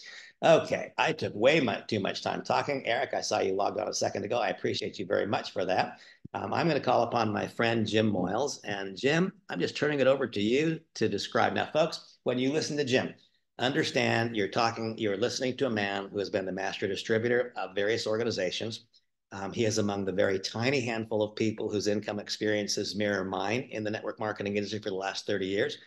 Okay, I took way much, too much time talking. Eric, I saw you logged on a second ago. I appreciate you very much for that. Um, I'm going to call upon my friend Jim Moyles. And Jim, I'm just turning it over to you to describe. Now, folks, when you listen to Jim, understand you're talking, you're listening to a man who has been the master distributor of various organizations. Um, he is among the very tiny handful of people whose income experiences mirror mine in the network marketing industry for the last 30 years.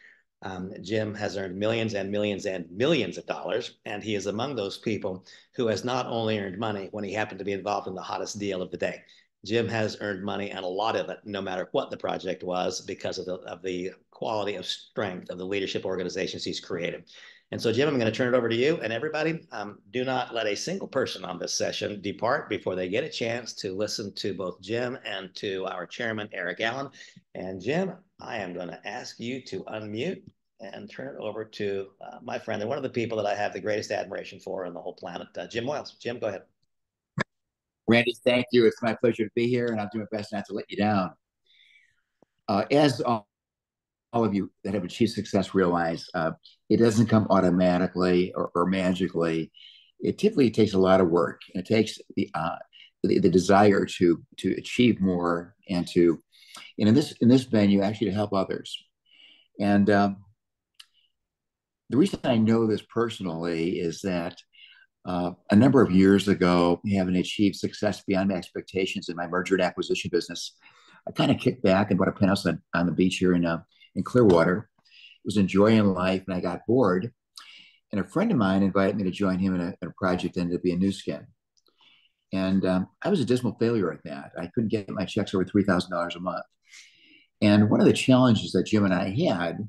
Um, Jim has earned millions and millions and millions of dollars, and he is among those people who has not only earned money when he happened to be involved in the hottest deal of the day. Jim has earned money and a lot of it, no matter what the project was, because of the, of the quality of strength of the leadership organizations he's created. And so, Jim, I'm going to turn it over to you. And everybody, um, do not let a single person on this session depart before they get a chance to listen to both Jim and to our chairman, Eric Allen. And Jim, I am going to ask you to unmute and turn it over to uh, my friend and one of the people that I have the greatest admiration for on the whole planet, uh, Jim Moyles. Jim, go ahead. Randy, thank you. It's my pleasure to be here, and I'll do my best not to let you down. Uh, as all, all, of you that have achieved success realize, uh, it doesn't come automatically or, or, magically. It typically takes a lot of work. And it takes the, uh, the, the desire to to achieve more and to, and in this in this venue, actually to help others. And um, the reason I know this personally is that uh, a number of years ago, having achieved success beyond my expectations in my merger and acquisition business, I kind of kicked back and bought a penthouse on, on the beach here in uh, in Clearwater. Was enjoying life, and I got bored. And a friend of mine invited me to join him in a, in a project that ended up being Nu Skin. And um, I was a dismal failure at that. I couldn't get my checks over three thousand dollars a month. And one of the challenges that Jim and I had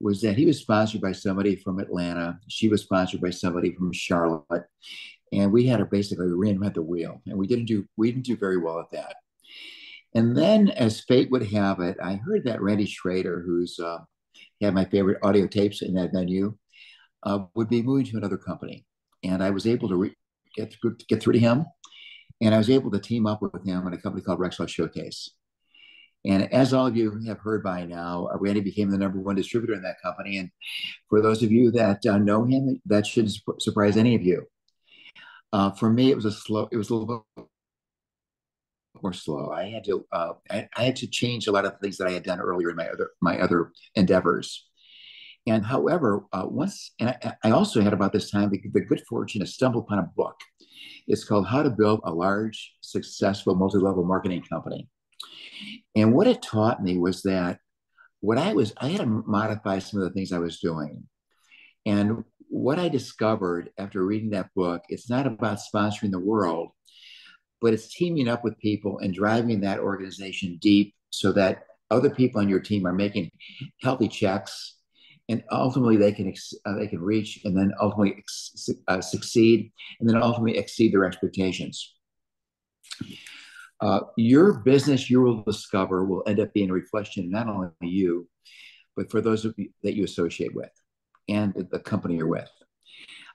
was that he was sponsored by somebody from Atlanta. She was sponsored by somebody from Charlotte. And we had to basically reinvent the wheel. And we didn't do we didn't do very well at that. And then, as fate would have it, I heard that Randy Schroeder, who's uh, had my favorite audio tapes in that venue, uh, would be moving to another company. And I was able to re- get, through, get through to him. And I was able to team up with him in a company called Rexall Showcase. And as all of you have heard by now, Randy became the number one distributor in that company. And for those of you that uh, know him, that should surprise any of you. Uh, for me, it was a slow. It was a little more slow. I had to. Uh, I, I, had to change a lot of things that I had done earlier in my other my other endeavors. And however, uh, once and I, I, also had about this time the, the good fortune to stumble upon a book. It's called How to Build a Large, Successful Multi-Level Marketing Company and what it taught me was that what I was, I had to modify some of the things I was doing. And what I discovered after reading that book, it's not about sponsoring the world, but it's teaming up with people and driving that organization deep so that other people on your team are making healthy checks and ultimately they can uh, they can reach and then ultimately uh, succeed and then ultimately exceed their expectations uh, your business you will discover will end up being a reflection not only you, but for those of you, that you associate with and the company you're with.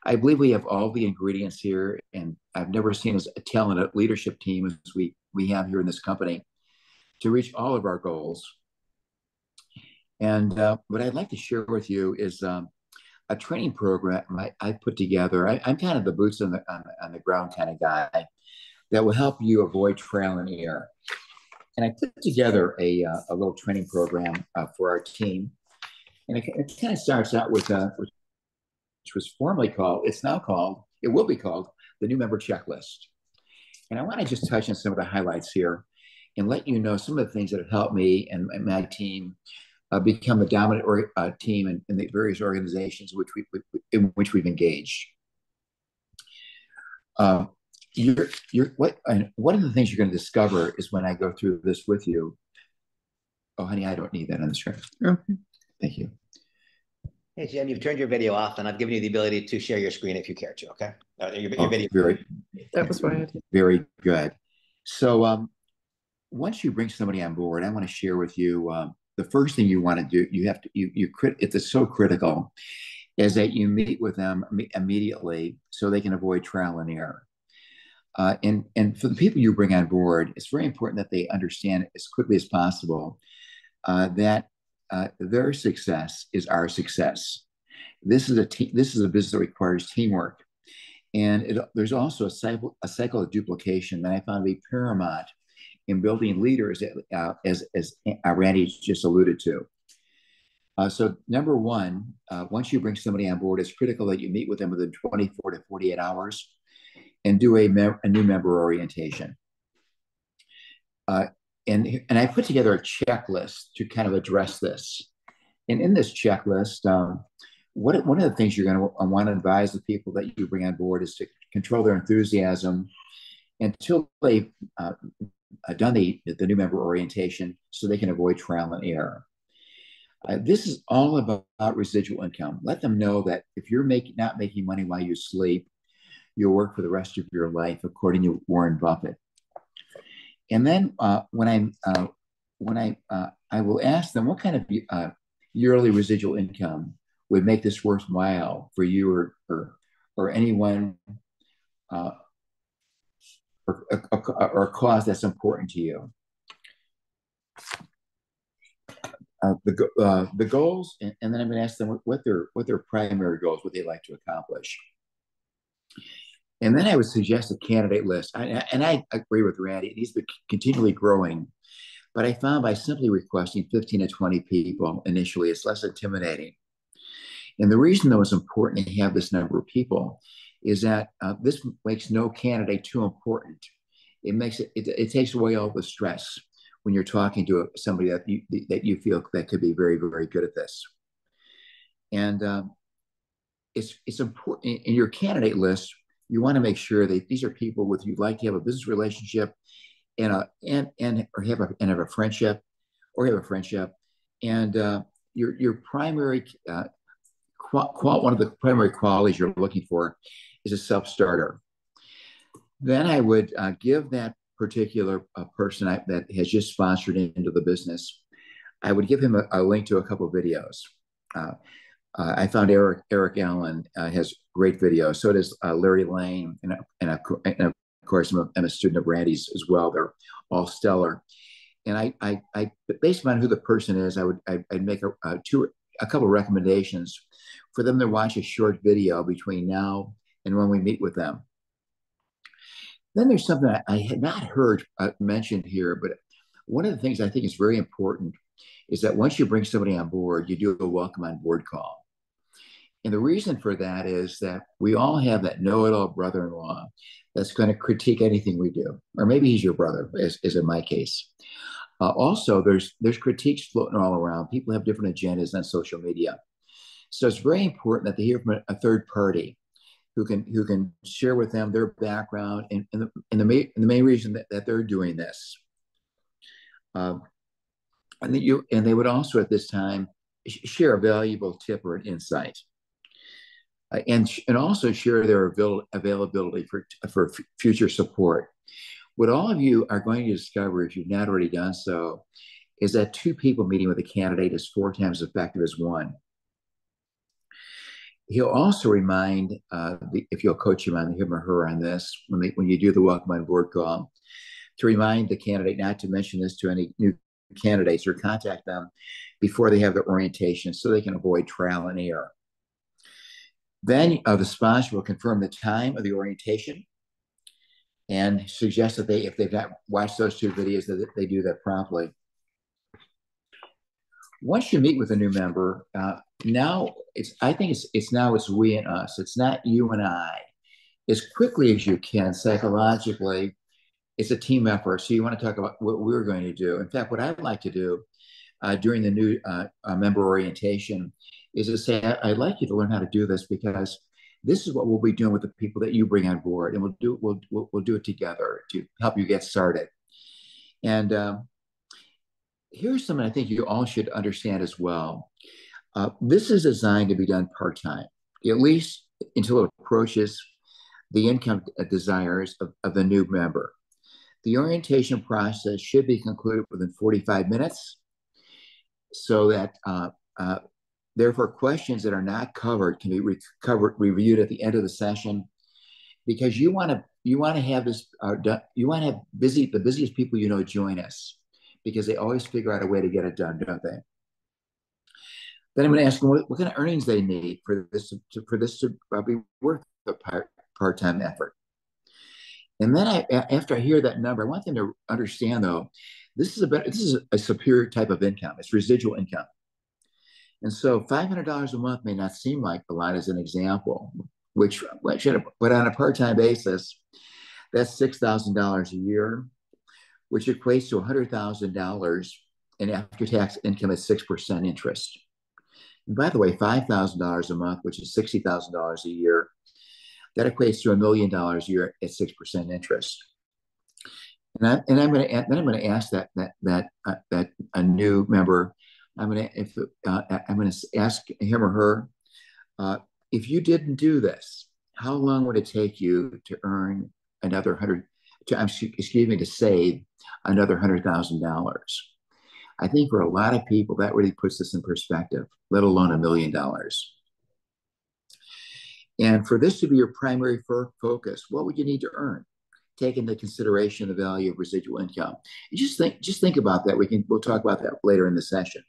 I believe we have all the ingredients here, and I've never seen as a talented leadership team as we, we have here in this company to reach all of our goals. And uh, what I'd like to share with you is um, a training program I, I put together. I, am kind of the boots on the, on, on the ground kind of guy that will help you avoid trial and error. And I put together a, uh, a little training program uh, for our team. And it, it kind of starts out with, uh, which was formerly called, it's now called, it will be called the new member checklist. And I want to just touch on some of the highlights here and let you know some of the things that have helped me and, my team uh, become the dominant or, uh, team in, in, the various organizations which we, in which we've engaged. Uh, you're, you're, what, one of the things you're going to discover is when I go through this with you. Oh, honey, I don't need that on the screen. Okay. Thank you. Hey, Jen, you've turned your video off, and I've given you the ability to share your screen if you care to. Okay, uh, your, your oh, video. Very, that was why I. Very good. So, um, once you bring somebody on board, I want to share with you um, the first thing you want to do. You have to you you crit. It's so critical, is that you meet with them immediately so they can avoid trial and error. Uh, and and for the people you bring on board, it's very important that they understand as quickly as possible uh, that uh, their success is our success. This is a te- this is a business that requires teamwork, and it, there's also a cycle a cycle of duplication that I found to be paramount in building leaders, uh, as, as Randy just alluded to. Uh, so number one, uh, once you bring somebody on board, it's critical that you meet with them within 24 to 48 hours and do a, a new member orientation. Uh, and, and I put together a checklist to kind of address this. And in this checklist, um, what, one of the things you're going to want to advise the people that you bring on board is to control their enthusiasm until they've uh, done the, the new member orientation so they can avoid trial and error. Uh, this is all about, about, residual income. Let them know that if you're making not making money while you sleep, you'll work for the rest of your life, according to Warren Buffett. And then uh, when I'm uh, when I uh, I will ask them what kind of uh, yearly residual income would make this worthwhile for you or or, or anyone or, or a cause that's important to you. Uh, the uh, the goals, and, and, then I'm going to ask them what, what their what their primary goals, what they like to accomplish. And then I would suggest a candidate list. I, and I agree with Randy; it needs to be continually growing. But I found by simply requesting 15 to 20 people initially, it's less intimidating. And the reason, though, it's important to have this number of people is that uh, this makes no candidate too important. It makes it, it, it, takes away all the stress when you're talking to somebody that you, that you feel that could be very, very good at this. And um, it's, it's important in your candidate list, you want to make sure that these are people with you'd like to have a business relationship and a, and, and, or have a, and have a friendship or have a friendship. And uh, your, your primary, uh, qual, qual, one of the primary qualities you're looking for is a self-starter. Then I would uh, give that particular uh, person I, that has just sponsored into the business, I would give him a, a link to a couple videos. Uh, uh I found Eric Eric Allen has great video. So does uh, Larry Lane, and, and, of, and, of, course I'm a, I'm a student of Randy's as well. They're all stellar. And I, I, I based on who the person is, I would I, would make a, a two a couple of recommendations for them to watch a short video between now and when we meet with them. Then there's something I, had not heard uh, mentioned here, but one of the things I think is very important is that once you bring somebody on board, you do a welcome on board call. And the reason for that is that we all have that know it all brother in law that's going to critique anything we do. Or maybe he's your brother, as, as in my case. Uh, also, there's, there's critiques floating all around. People have different agendas on social media. So it's very important that they hear from a third party who can who can share with them their background and, and, the, and the, main, and the main reason that, that they're doing this. Um, and, you, and they would also at this time share a valuable tip or an insight. Uh, and, and also share their avail availability for, for future support. What all of you are going to discover, if you've not already done so, is that two people meeting with a candidate is four times as effective as one. He'll also remind, uh, the, if you'll coach him on him or her on this, when, they, when you do the welcome on board call, to remind the candidate not to mention this to any new candidates or contact them before they have their orientation so they can avoid trial and error. Then uh, the sponsor will confirm the time of the orientation and suggest that they, if they've not watched those two videos, that they do that promptly. Once you meet with a new member, uh, now it's I think it's it's now it's we and us. It's not you and I. As quickly as you can psychologically, it's a team effort. So you want to talk about what we're going to do. In fact, what I'd like to do uh, during the new uh, uh, member orientation is to say, I'd like you to learn how to do this because this is what we'll be doing with the people that you bring on board, and we'll do we'll we'll, we'll do it together to help you get started. And um, here's something I think you all should understand as well. Uh, this is designed to be done part time, at least until it approaches the income desires of, of the new member. The orientation process should be concluded within 45 minutes so that uh, uh, therefore questions that are not covered can be reviewed at the end of the session. Because you want to you want to have this uh, you want to have busy the busiest people you know join us. Because they always figure out a way to get it done don't they? Then i'm going to ask them what, what kind of earnings they need for this to, for this to be worth a part, part-time effort. And then I, after I hear that number, I want them to understand though, this is a better, this is a superior type of income. It's residual income. And so $500 a month may not seem like a lot as an example, which, which but on a part-time basis, that's $6,000 a year, which equates to $100,000 in after-tax income at 6% interest. And by the way, $5,000 a month, which is $60,000 a year, that equates to a million dollars a year at six percent interest. And, I, and I'm going to then I'm going to ask that that that uh, that a new member. I'm going to if uh, I'm going to ask him or her uh, if you didn't do this, how long would it take you to earn another hundred? To, excuse me, to save another hundred thousand dollars. I think for a lot of people that really puts this in perspective, let alone a million dollars. And for this to be your primary focus, what would you need to earn? Take into consideration the value of residual income. And just think, just think about that. We can we'll talk about that later in the session.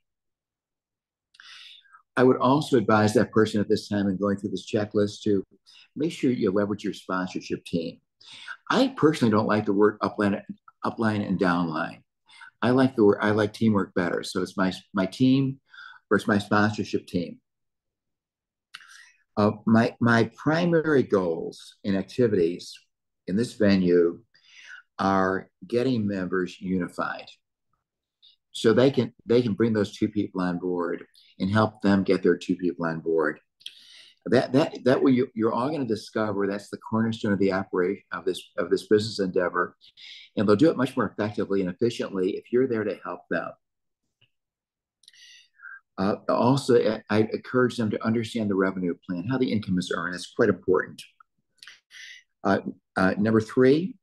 I would also advise that person at this time in going through this checklist to make sure you leverage your sponsorship team. I personally don't like the word upline, upline and downline. I like the word I like teamwork better. So it's my my team versus my sponsorship team. Uh, my, my primary goals and activities in this venue are getting members unified so they can they can bring those two people on board and help them get their two people on board that that that way you, you're all going to discover that's the cornerstone of the operation of this of this business endeavor and they'll do it much more effectively and efficiently if you're there to help them uh, also, I encourage them to understand the revenue plan, how the income is earned. That's quite important. Uh, uh, number three,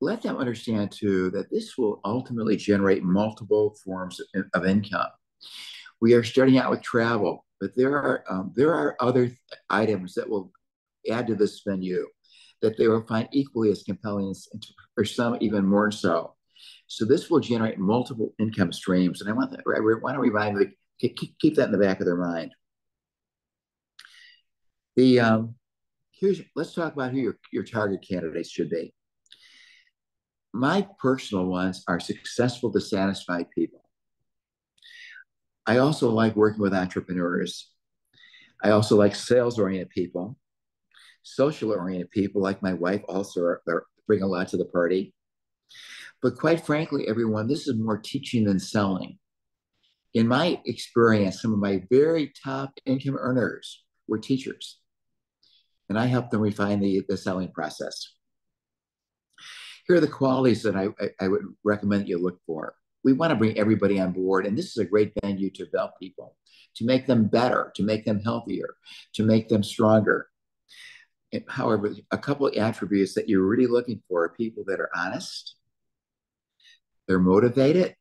let them understand too that this will ultimately generate multiple forms of, income. We are starting out with travel, but there are um, there are other items that will add to this venue that they will find equally as compelling, or some even more so. So this will generate multiple income streams. And I want that, I want to remind keep, keep that in the back of their mind. The um, here's let's talk about who your, your target candidates should be. My personal ones are successful, dissatisfied people. I also like working with entrepreneurs. I also like sales oriented people, social oriented people like my wife also are, bring a lot to the party. But quite frankly, everyone, this is more teaching than selling. In my experience, some of my very top income earners were teachers, and I help them refine the, the selling process. Here are the qualities that I, I, I would recommend you look for. We want to bring everybody on board, and this is a great venue to develop people, to make them better, to make them healthier, to make them stronger. However, a couple of attributes that you're really looking for are people that are honest, they're motivated,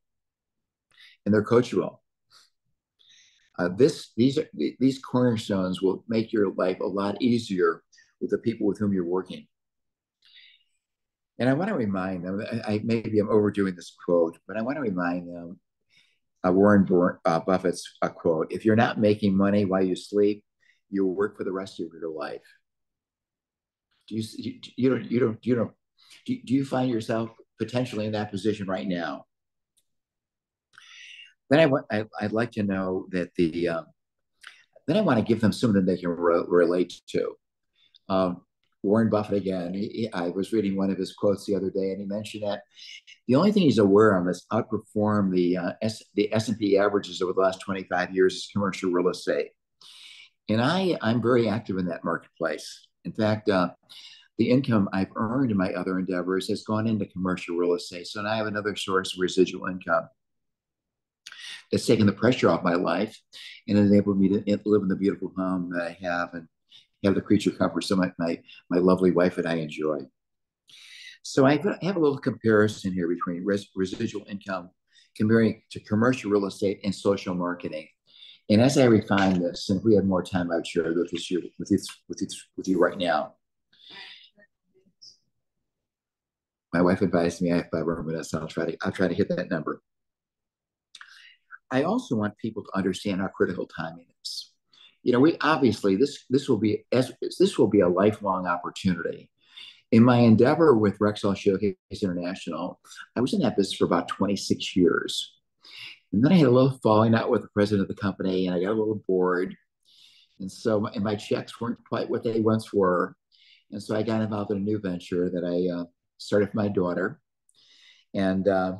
and they're coachable. Uh, this these these cornerstones will make your life a lot easier with the people with whom you're working. And I want to remind them. I, I maybe I'm overdoing this quote, but I want to remind them. uh, Warren Buffett's uh, quote: "If you're not making money while you sleep, you'll work for the rest of your life." Do you you, you don't you don't you don't do, do you find yourself potentially in that position right now? Then I want I, would like to know that the um, then I want to give them something they can re- relate to. Um, Warren Buffett again. He, I was reading one of his quotes the other day, and he mentioned that the only thing he's aware of is outperform the uh, S, the S and P averages over the last 25 years is commercial real estate. And I I'm very active in that marketplace. In fact, uh, the income I've earned in my other endeavors has gone into commercial real estate. So now I have another source of residual income that's taken the pressure off my life and enabled me to live in the beautiful home that I have and have the creature comforts so my, my, my lovely wife and I enjoy. So I have a little comparison here between res, residual income comparing to commercial real estate and social marketing. And as I refine this, and if we had more time, I would share it with you with you, with you, with you right now. My wife advised me I have five more minutes. I'll try to I'll try to hit that number. I also want people to understand how critical timing is you know, we obviously this this will be as this will be a lifelong opportunity. In my endeavor with Rexall Showcase International, I was in that business for about 26 years. And then I had a little falling out with the president of the company, and I got a little bored. And so, and my checks weren't quite what they once were. And so I got involved in a new venture that I uh, started with my daughter. And uh,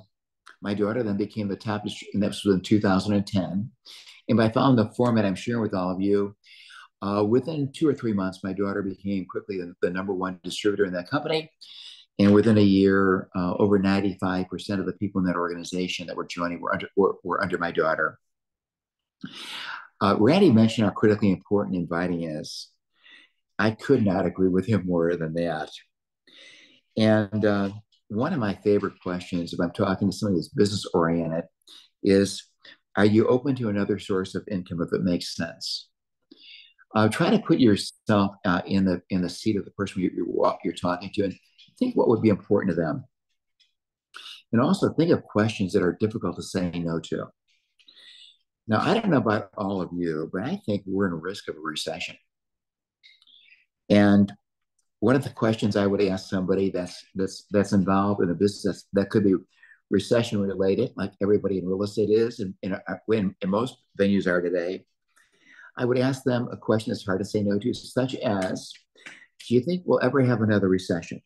my daughter then became the top, and that was in 2010. And by following the format I'm sharing with all of you, uh, within two or three months, my daughter became quickly the, the, number one distributor in that company. And within a year, uh, over 95% of the people in that organization that were joining were under, were, were under my daughter. Uh, Randy mentioned how critically important inviting is. I could not agree with him more than that. And uh, one of my favorite questions, if I'm talking to somebody that's business oriented, is are you open to another source of income if it makes sense? Uh, try to put yourself uh, in the in the seat of the person you're, you're, you're talking to, and think what would be important to them. And also think of questions that are difficult to say no to. Now, I don't know about all of you, but I think we're in risk of a recession. And one of the questions I would ask somebody that's that's that's involved in a business that could be recession related, like everybody in real estate is, and, and, uh, and most venues are today, I would ask them a question that's hard to say no to, such as, do you think we'll ever have another recession?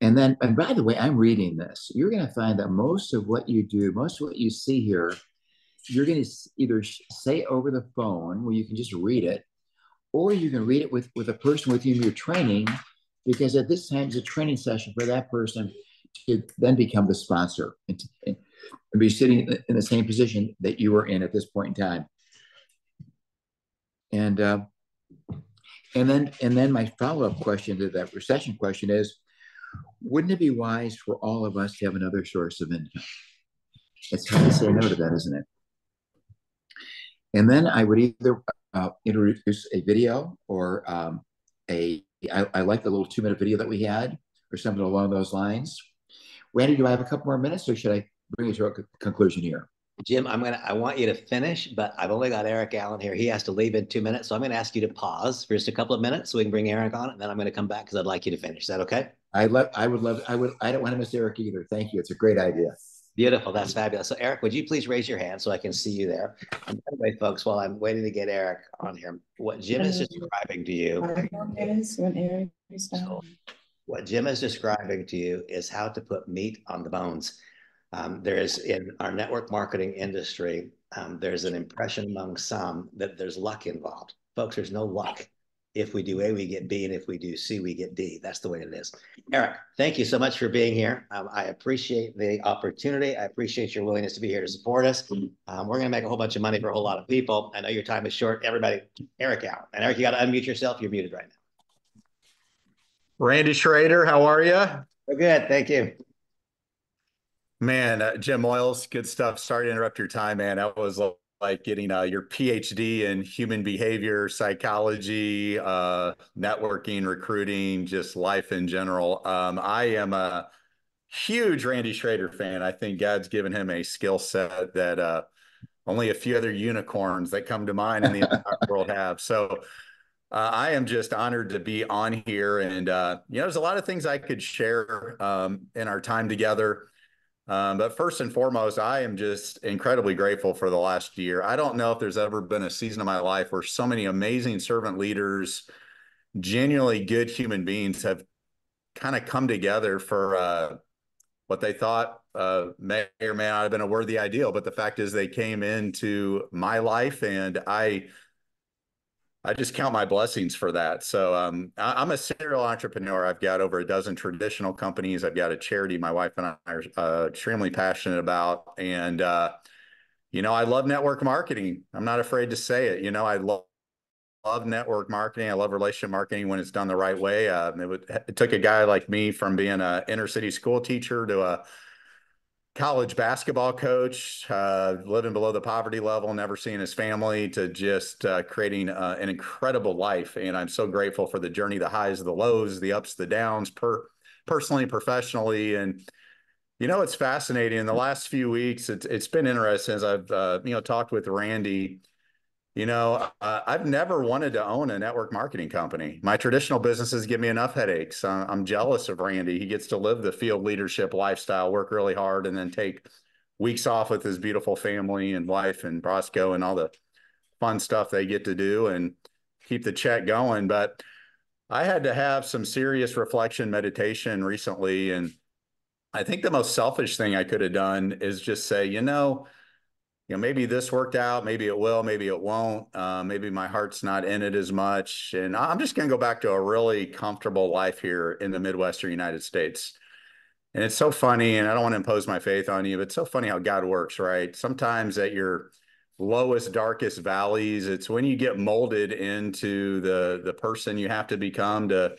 And then, and by the way, I'm reading this. You're going to find that most of what you do, most of what you see here, you're going to either say over the phone where you can just read it, or you can read it with, with a person with whom you're training because at this time it's a training session for that person to then become the sponsor and, to, and be sitting in the same position that you were in at this point in time. And uh, and then and then my follow up question to that recession question is, wouldn't it be wise for all of us to have another source of income? It's hard to say no to that, isn't it? And then I would either uh, introduce a video or um, a I, I like the little two minute video that we had or something along those lines. Randy, do I have a couple more minutes or should I bring it to a conclusion here? Jim, I'm gonna. I want you to finish, but I've only got Eric Allen here. He has to leave in two minutes, so I'm gonna ask you to pause for just a couple of minutes so we can bring Eric on, and then I'm gonna come back because I'd like you to finish. Is that okay? I love. I would love. I would. I don't want to miss Eric either. Thank you. It's a great idea. Beautiful. That's fabulous. So, Eric, would you please raise your hand so I can see you there? And by the way, folks, while I'm waiting to get Eric on here, what Jim is describing to you. So, what Jim is describing to you is how to put meat on the bones. Um, there is in our network marketing industry, um, there's an impression among some that there's luck involved. Folks, there's no luck if we do A, we get B, and if we do C, we get D. That's the way it is. Eric, thank you so much for being here. Um, I appreciate the opportunity. I appreciate your willingness to be here to support us. Um, we're going to make a whole bunch of money for a whole lot of people. I know your time is short. Everybody, Eric out. And Eric, you got to unmute yourself. You're muted right now. Randy Schroeder, how are you? We're good. Thank you. Man, uh, Jim Moyles, good stuff. Sorry to interrupt your time, man. That was like getting uh, your PhD in human behavior, psychology, uh, networking, recruiting, just life in general. Um, I am a huge Randy Schroeder fan. I think God's given him a skill set that uh, only a few other unicorns that come to mind in the *laughs* entire world have. So uh, I am just honored to be on here. And, uh, you know, there's a lot of things I could share um, in our time together. Um, but first and foremost, I am just incredibly grateful for the last year. I don't know if there's ever been a season of my life where so many amazing servant leaders, genuinely good human beings have kind of come together for uh, what they thought uh, may or may not have been a worthy ideal. But the fact is, they came into my life, and I, I just count my blessings for that. So um, I, am a serial entrepreneur. I've got over a dozen traditional companies. I've got a charity my wife and I are uh, extremely passionate about, and uh, you know, I love network marketing. I'm not afraid to say it. You know, I love love network marketing. I love relationship marketing when it's done the right way. Uh, it, would, it took a guy like me from being an inner city school teacher to a college basketball coach, uh, living below the poverty level, never seeing his family, to just uh, creating uh, an incredible life. And I'm so grateful for the journey, the highs, the lows, the ups, the downs, per personally, professionally, and you know, it's fascinating. In the last few weeks, it's it's been interesting as I've uh, you know talked with Randy you know, uh, I've never wanted to own a network marketing company. My traditional businesses give me enough headaches. Uh, I'm jealous of Randy. He gets to live the field leadership lifestyle, work really hard, and then take weeks off with his beautiful family and wife and Brosco and all the fun stuff they get to do and keep the check going. But I had to have some serious reflection meditation recently. And I think the most selfish thing I could have done is just say, you know, you know, maybe this worked out, maybe it will, maybe it won't. Uh, maybe my heart's not in it as much. And I'm just going to go back to a really comfortable life here in the Midwestern United States. And it's so funny, and I don't want to impose my faith on you, but it's so funny how God works, right? Sometimes at your lowest, darkest valleys, it's when you get molded into the the person you have to become to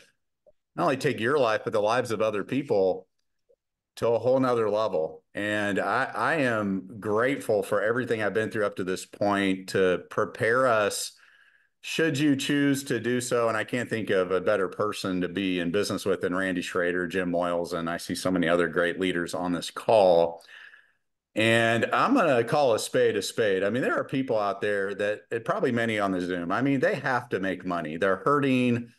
not only take your life, but the lives of other people to a whole nother level. And I, I am grateful for everything I've been through up to this point to prepare us should you choose to do so. And I can't think of a better person to be in business with than Randy Schroeder, Jim Moyles, and I see so many other great leaders on this call. And I'm going to call a spade a spade. I mean, there are people out there that probably many on the Zoom. I mean, they have to make money. They're hurting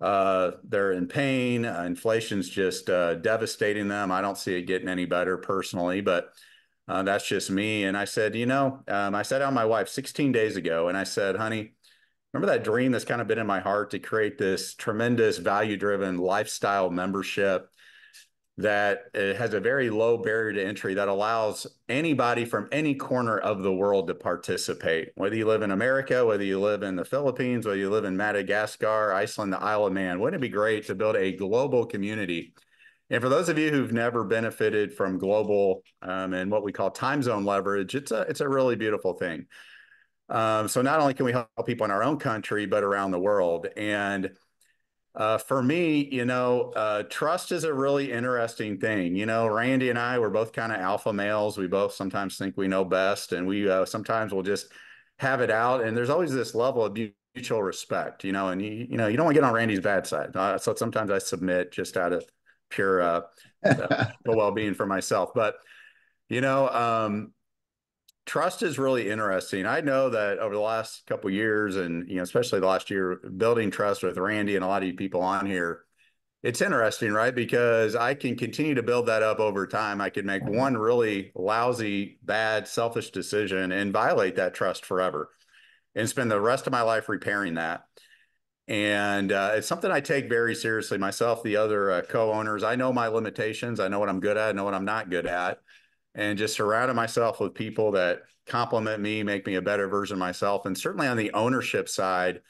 they're in pain. Uh, inflation's just uh, devastating them. I don't see it getting any better personally, but uh, that's just me. And I said, you know, um, I sat down my wife 16 days ago and I said, honey, remember that dream that's kind of been in my heart to create this tremendous value driven lifestyle membership that has a very low barrier to entry that allows anybody from any corner of the world to participate. Whether you live in America, whether you live in the Philippines, whether you live in Madagascar, Iceland, the Isle of Man, wouldn't it be great to build a global community? And for those of you who've never benefited from global um, and what we call time zone leverage, it's a it's a really beautiful thing. Um, so not only can we help people in our own country, but around the world. And uh, for me, you know, uh, trust is a really interesting thing. You know, Randy and I were both kind of alpha males. We both sometimes think we know best, and we uh, sometimes will just have it out. And there's always this level of mutual respect, you know. And you, you know, you don't want to get on Randy's bad side. Uh, so sometimes I submit just out of pure uh, *laughs* well-being for myself. But you know, um, trust is really interesting. I know that over the last couple years, and you know, especially the last year, building trust with Randy and a lot of you people on here, it's interesting, right? Because I can continue to build that up over time. I could make one really lousy, bad, selfish decision and violate that trust forever, and spend the rest of my life repairing that. And uh, it's something I take very seriously myself. The other uh, co-owners, I know my limitations. I know what I'm good at. I know what I'm not good at and just surrounding myself with people that compliment me, make me a better version of myself. And certainly on the ownership side,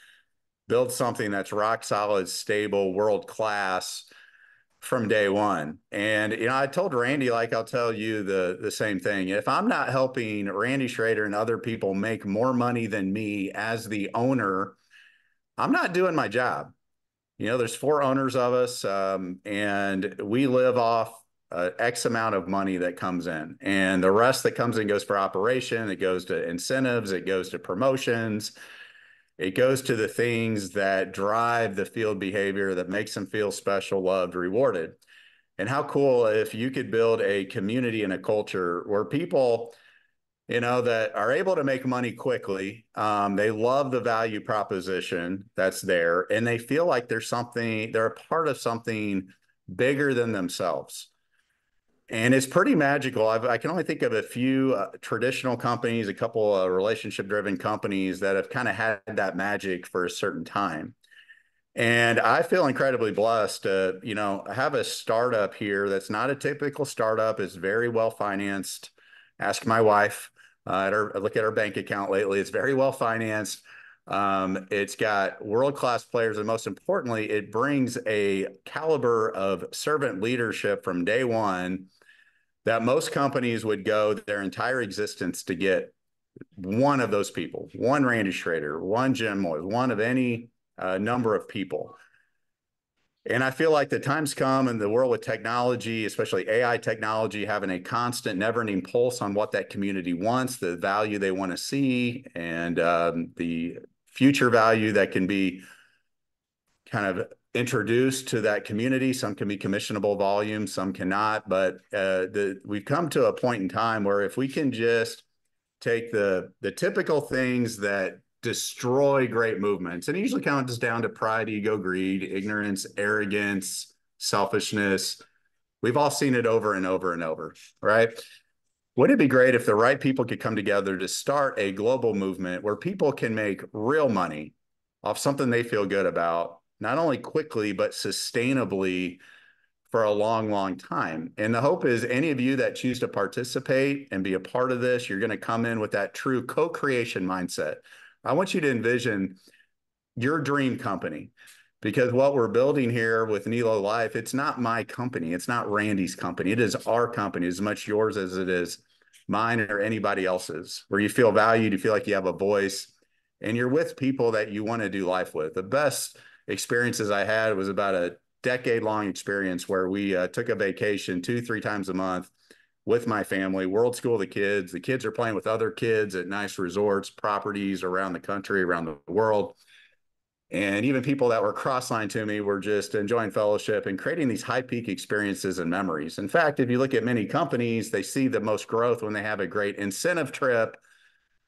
build something that's rock solid, stable, world class from day one. And you know, I told Randy, like I'll tell you the the same thing. If I'm not helping Randy Schroeder and other people make more money than me as the owner, I'm not doing my job. You know, there's four owners of us, um, and we live off uh, X amount of money that comes in, and the rest that comes in goes for operation. It goes to incentives. It goes to promotions. It goes to the things that drive the field behavior that makes them feel special, loved, rewarded. And how cool if you could build a community and a culture where people, you know, that are able to make money quickly. Um, they love the value proposition that's there, and they feel like there's something, they're a part of something bigger than themselves. And it's pretty magical. I've, i can only think of a few uh, traditional companies, a couple of relationship driven companies that have kind of had that magic for a certain time. And I feel incredibly blessed to, you know, have a startup here that's not a typical startup. It's very well financed. Ask my wife. Uh, at look at her bank account lately. It's very well financed. Um, it's got world class players, and most importantly, it brings a caliber of servant leadership from day one that most companies would go their entire existence to get one of those people, one Randy Schroeder, one Jim Moyles, one of any uh, number of people. And I feel like the time's come in the world with technology, especially AI technology, having a constant, never ending pulse on what that community wants, the value they want to see, and um, the future value that can be kind of introduced to that community. Some can be commissionable volume, some cannot. But uh, the, we've come to a point in time where if we can just take the the typical things that destroy great movements. And it usually comes down to pride, ego, greed, ignorance, arrogance, selfishness. We've all seen it over and over and over, right? Wouldn't it be great if the right people could come together to start a global movement where people can make real money off something they feel good about, not only quickly, but sustainably for a long, long time. And the hope is any of you that choose to participate and be a part of this, you're going to come in with that true co creation mindset I want you to envision your dream company because what we're building here with Nelo Life, it's not my company. It's not Randy's company. It is our company, as much yours as it is mine or anybody else's, where you feel valued, you feel like you have a voice, and you're with people that you want to do life with. The best experiences I had was about a decade long experience where we uh, took a vacation two, three times a month with my family, World School of the Kids. The kids are playing with other kids at nice resorts, properties around the country, around the world. And even people that were cross-line to me were just enjoying fellowship and creating these high peak experiences and memories. In fact, if you look at many companies, they see the most growth when they have a great incentive trip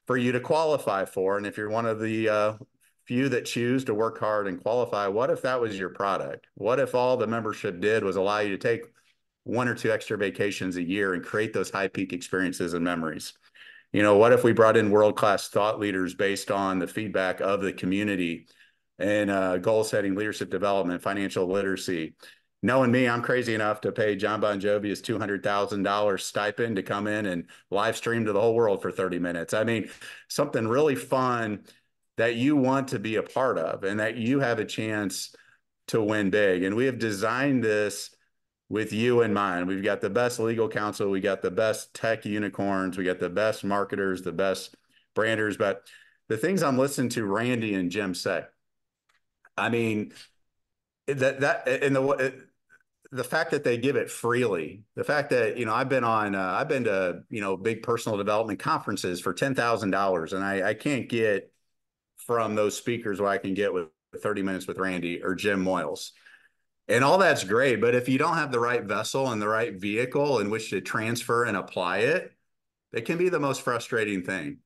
for you to qualify for. And if you're one of the uh, few that choose to work hard and qualify, what if that was your product? What if all the membership did was allow you to take one or two extra vacations a year and create those high peak experiences and memories. You know, what if we brought in world class thought leaders based on the feedback of the community and uh, goal setting, leadership development, financial literacy? Knowing me, I'm crazy enough to pay John Bon Jovi his $200,000 stipend to come in and live stream to the whole world for 30 minutes. I mean, something really fun that you want to be a part of and that you have a chance to win big. And we have designed this with you in mind. We've got the best legal counsel, we got the best tech unicorns, we got the best marketers, the best branders. But the things I'm listening to Randy and Jim say, I mean, that that and the the fact that they give it freely, the fact that you know I've been on, uh, I've been to you know big personal development conferences for ten thousand dollars, and I I can't get from those speakers what I can get with 30 minutes with Randy or Jim Moyles. And all that's great but if you don't have the right vessel and the right vehicle in which to transfer and apply it it can be the most frustrating thing.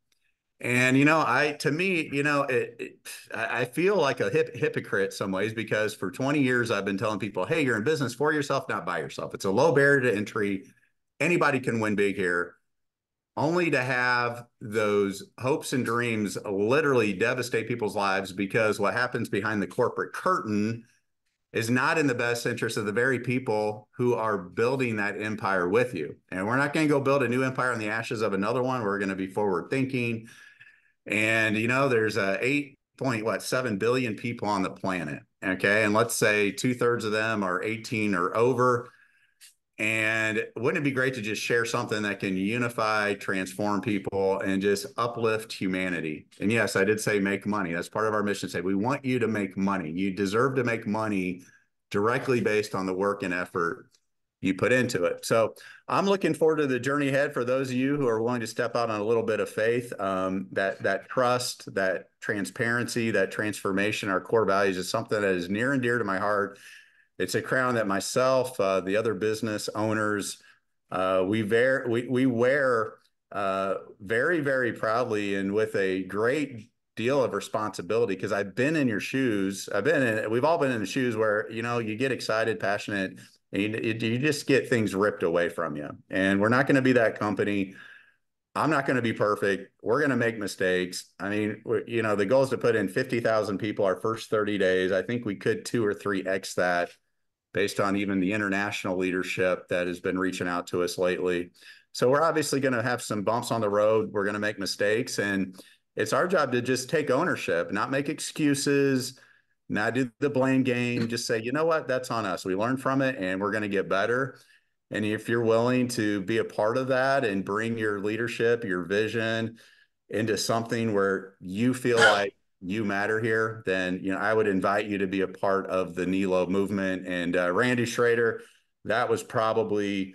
And you know i to me you know it, it, i feel like a hip, hypocrite some ways because for 20 years i've been telling people hey you're in business for yourself not by yourself. It's a low barrier to entry. Anybody can win big here only to have those hopes and dreams literally devastate people's lives because what happens behind the corporate curtain is not in the best interest of the very people who are building that empire with you. And we're not going to go build a new empire on the ashes of another one. We're going to be forward thinking. And you know, there's a eight point what seven billion people on the planet. Okay. And let's say two thirds of them are 18 or over. And wouldn't it be great to just share something that can unify, transform people, and just uplift humanity? And yes, I did say make money. That's part of our mission. Say we want you to make money. You deserve to make money directly based on the work and effort you put into it. So I'm looking forward to the journey ahead for those of you who are willing to step out on a little bit of faith. Um, that that trust, that transparency, that transformation, our core values is something that is near and dear to my heart it's a crown that myself, uh, the other business owners, uh, we, ver- we, we wear uh, very, very proudly and with a great deal of responsibility because I've been in your shoes. I've been in, we've all been in the shoes where, you know, you get excited, passionate, and you, you just get things ripped away from you. And we're not going to be that company. I'm not going to be perfect. We're going to make mistakes. I mean, you know, the goal is to put in 50,000 people our first 30 days. I think we could two or three X that based on even the international leadership that has been reaching out to us lately. So we're obviously going to have some bumps on the road. We're going to make mistakes. And it's our job to just take ownership, not make excuses, not do the blame game. Just say, you know what, that's on us. We learned from it and we're going to get better. And if you're willing to be a part of that and bring your leadership, your vision into something where you feel like you matter here, then you know I would invite you to be a part of the Nelo movement. And uh, Randy Schroeder, that was probably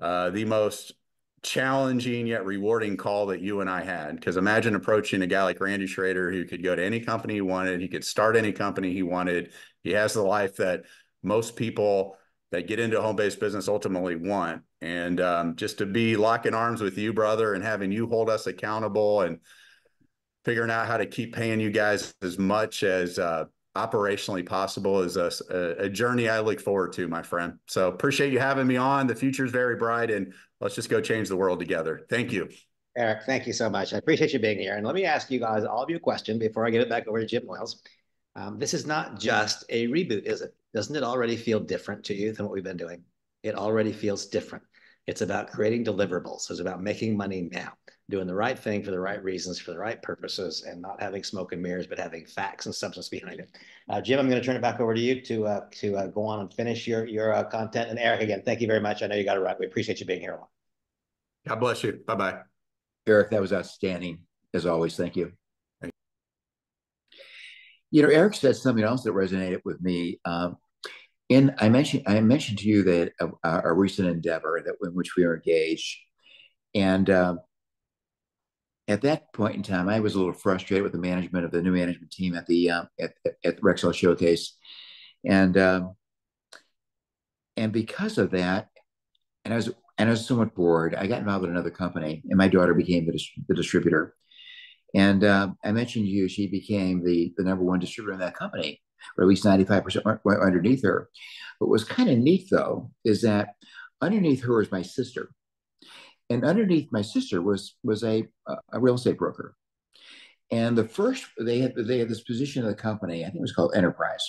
uh, the most challenging yet rewarding call that you and I had. Because imagine approaching a guy like Randy Schroeder who could go to any company he wanted, he could start any company he wanted. He has the life that most people that get into home-based business ultimately want. And um, just to be locking arms with you, brother, and having you hold us accountable and figuring out how to keep paying you guys as much as uh, operationally possible is a, a, journey I look forward to, my friend. So appreciate you having me on. The future is very bright, and let's just go change the world together. Thank you. Eric, thank you so much. I appreciate you being here. And let me ask you guys, all of you a question before I give it back over to Jim Wells. Um, this is not just a reboot, is it? Doesn't it already feel different to you than what we've been doing? It already feels different. It's about creating deliverables. It's about making money now, doing the right thing for the right reasons, for the right purposes, and not having smoke and mirrors, but having facts and substance behind it. Uh, Jim, I'm going to turn it back over to you to uh, to uh, go on and finish your your uh, content. And Eric, again, thank you very much. I know you got to run. We appreciate you being here. God bless you. Bye bye. Eric, that was outstanding as always. Thank you. You know, Eric said something else that resonated with me. Um, in I mentioned I mentioned to you that uh, a, recent endeavor that in which we are engaged, and uh, at that point in time, I was a little frustrated with the management of the new management team at the uh, at, at Rexall Showcase, and um, and because of that, and I was and I was somewhat bored. I got involved in another company, and my daughter became the, the distributor. And uh, I mentioned to you, she became the, the number one distributor in that company, or at least 95% underneath her. What was kind of neat, though, is that underneath her was my sister. And underneath my sister was, was a, a real estate broker. And the first, they had, they had this position in the company, I think it was called Enterprise.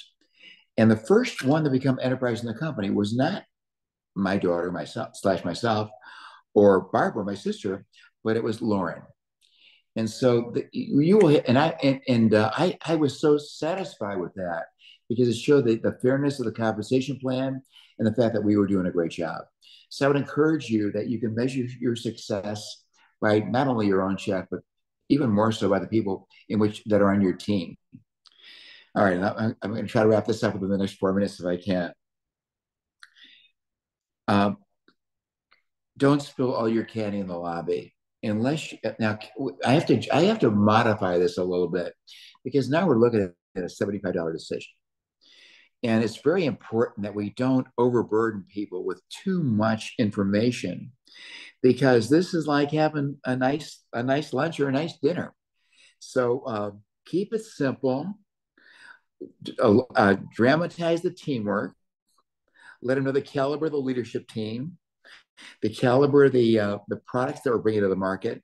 And the first one to become Enterprise in the company was not my daughter, myself, slash myself, or Barbara, my sister, but it was Lauren. And so the, you will, and I and, and uh, I I was so satisfied with that because it showed the, the fairness of the compensation plan and the fact that we were doing a great job. So I would encourage you that you can measure your success by not only your own check, but even more so by the people in which that are on your team. All right, I'm, going to try to wrap this up within the next four minutes if I can. Um, don't spill all your candy in the lobby unless you, now I have to I have to modify this a little bit because now we're looking at a $75 decision. And it's very important that we don't overburden people with too much information because this is like having a nice a nice lunch or a nice dinner. So uh, keep it simple. Uh, uh, dramatize the teamwork. Let them know the caliber of the leadership team the caliber of the uh, the products that we're bringing to the market,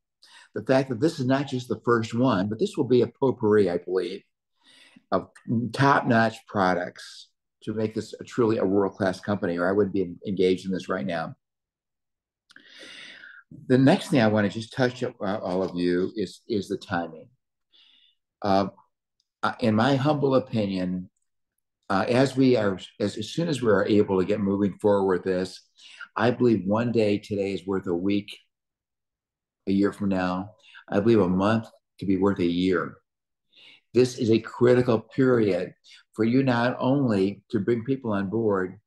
the fact that this is not just the first one, but this will be a potpourri, I believe, of top-notch products to make this a truly a world-class company, or I wouldn't be engaged in this right now. The next thing I want to just touch up uh, all of you is is the timing. Uh, in my humble opinion, uh, as we are, as, as soon as we are able to get moving forward with this, I believe one day today is worth a week, a year from now. I believe a month could be worth a year. This is a critical period for you not only to bring people on board,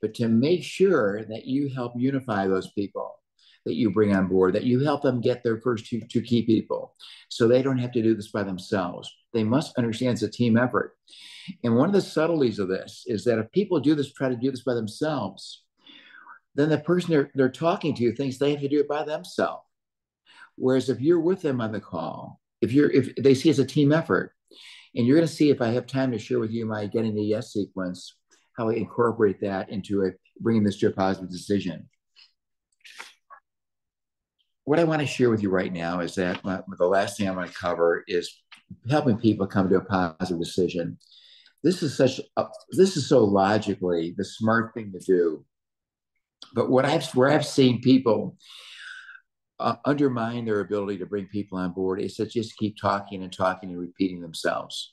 but to make sure that you help unify those people, that you bring on board, that you help them get their first two, two key people so they don't have to do this by themselves. They must understand it's a team effort. And one of the subtleties of this is that if people do this, try to do this by themselves, then the person they're, they're talking to thinks they have to do it by themselves. Whereas if you're with them on the call, if you're if they see it's a team effort, and you're going to see if I have time to share with you my getting the yes sequence, how I incorporate that into a, bringing this to a positive decision. What I want to share with you right now is that my, the last thing I want to cover is helping people come to a positive decision. This is such a, this is so logically the smart thing to do. But what I've where I've seen people uh, undermine their ability to bring people on board is to just keep talking and talking and repeating themselves.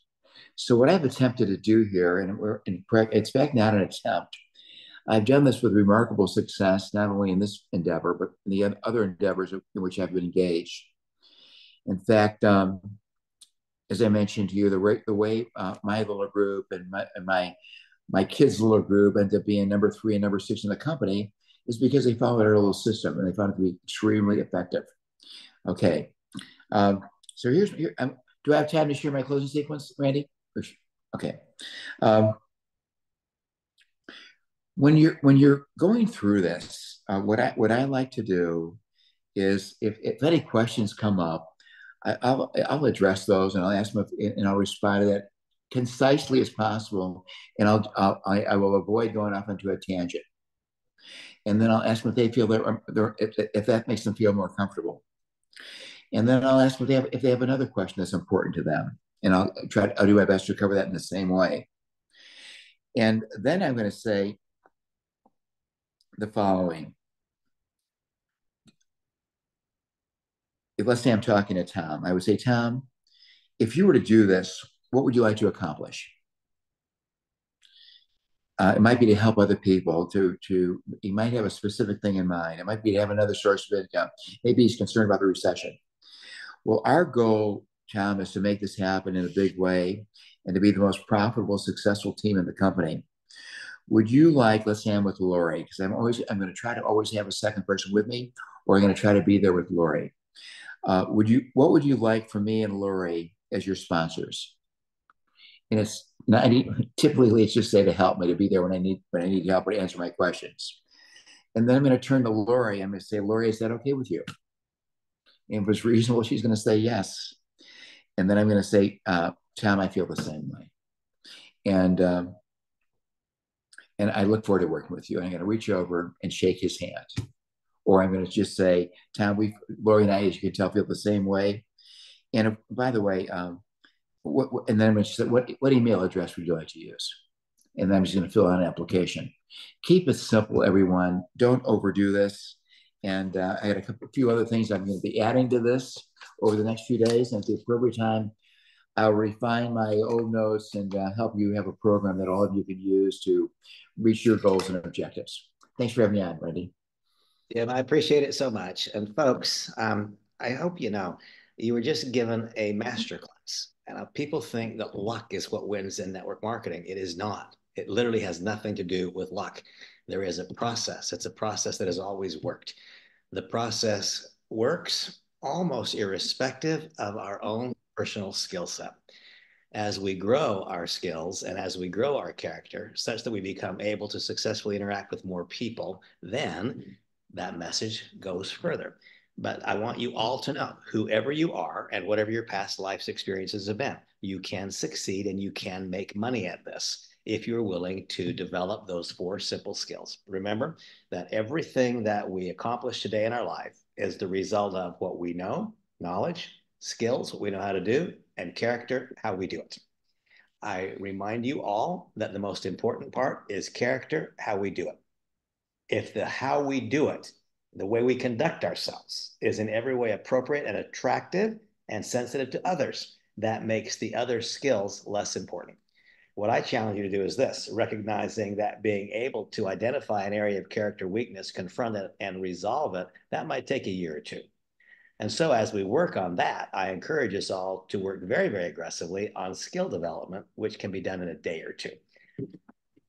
So what I've attempted to do here, and, and it's not an attempt. I've done this with remarkable success, not only in this endeavor, but in the other endeavors in which I've been engaged. In fact, um, as I mentioned to you, the, the way uh, my little group and my, and my my kids' little group ended up being number three and number six in the company is because they followed our little system and they found it to be extremely effective. Okay, um, so here's here. Um, do I have time to share my closing sequence, Randy? Okay. Um, when you're when you're going through this, uh, what I what I like to do is if, if any questions come up, I, will I'll address those and I'll ask them if, and I'll respond to that concisely as possible, and I'll, I'll I, I will avoid going off into a tangent and then I'll ask them if they feel they're, um, they're if, if that makes them feel more comfortable. And then I'll ask them if they have if they have another question that's important to them, and I'll try I'll do my best to cover that in the same way. And then I'm going to say the following. If let's say I'm talking to Tom, I would say, Tom, if you were to do this, what would you like to accomplish? Uh, it might be to help other people. To to he might have a specific thing in mind. It might be to have another source of income. Maybe he's concerned about the recession. Well, our goal, Tom, is to make this happen in a big way and to be the most profitable, successful team in the company. Would you like, let's say I'm with Lori, because I'm always I'm going to try to always have a second person with me, or I'm going to try to be there with Lori. Uh, would you? What would you like for me and Lori as your sponsors? And it's I need, typically it's just say to help me to be there when I need when I need help or to answer my questions. And then I'm going to turn to Lori. I'm going to say, Lori, is that okay with you? And if it's reasonable, she's going to say yes. And then I'm going to say, uh, Tom, I feel the same way. And um, and I look forward to working with you. And I'm going to reach over and shake his hand. Or I'm going to just say, Tom, we, Lori and I, as you can tell, feel the same way. And by the way, um, what, and then when she said, what, what email address would you like to use? And then I'm just going to fill out an application. Keep it simple, everyone. Don't overdo this. And uh, I had a couple, few other things I'm going to be adding to this over the next few days. And at the appropriate time, I'll refine my old notes and uh, help you have a program that all of you can use to reach your goals and objectives. Thanks for having me on, Randy. Yeah, I appreciate it so much. And folks, um, I hope you know you were just given a master class. And uh, people think that luck is what wins in network marketing. It is not. It literally has nothing to do with luck. There is a process. It's a process that has always worked. The process works almost irrespective of our own personal skill set. As we grow our skills and as we grow our character, such that we become able to successfully interact with more people, then that message goes further. But I want you all to know, whoever you are and whatever your past life's experiences have been, you can succeed and you can make money at this if you're willing to develop those four simple skills. Remember that everything that we accomplish today in our life is the result of what we know, knowledge, skills, what we know how to do, and character, how we do it. I remind you all that the most important part is character, how we do it. If the how we do it the way we conduct ourselves is in every way appropriate and attractive and sensitive to others. That makes the other skills less important. What I challenge you to do is this recognizing that being able to identify an area of character weakness, confront it, and resolve it, that might take a year or two. And so, as we work on that, I encourage us all to work very, very aggressively on skill development, which can be done in a day or two.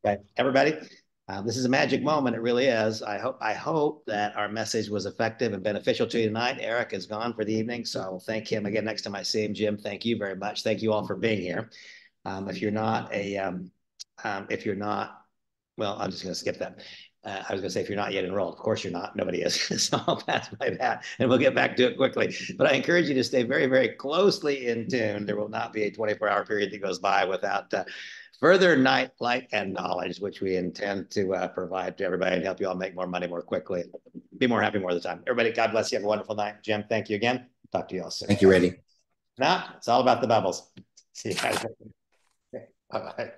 Okay, everybody, Uh, this is a magic moment. It really is. I hope I hope that our message was effective and beneficial to you tonight. Eric is gone for the evening, so I will thank him again next time I see him. Jim, thank you very much. Thank you all for being here. Um, if you're not a, um, um, if you're not, well, I'm just going to skip that. Uh, I was going to say, if you're not yet enrolled, of course you're not. Nobody is. *laughs* so I'll pass by that and we'll get back to it quickly. But I encourage you to stay very, very closely in tune. There will not be a 24 hour period that goes by without uh, further night light and knowledge, which we intend to uh, provide to everybody and help you all make more money more quickly. Be more happy more of the time. Everybody, God bless you. Have a wonderful night. Jim, thank you again. Talk to you all soon. Thank you, Randy. Now, it's all about the bubbles. See you guys. Bye-bye.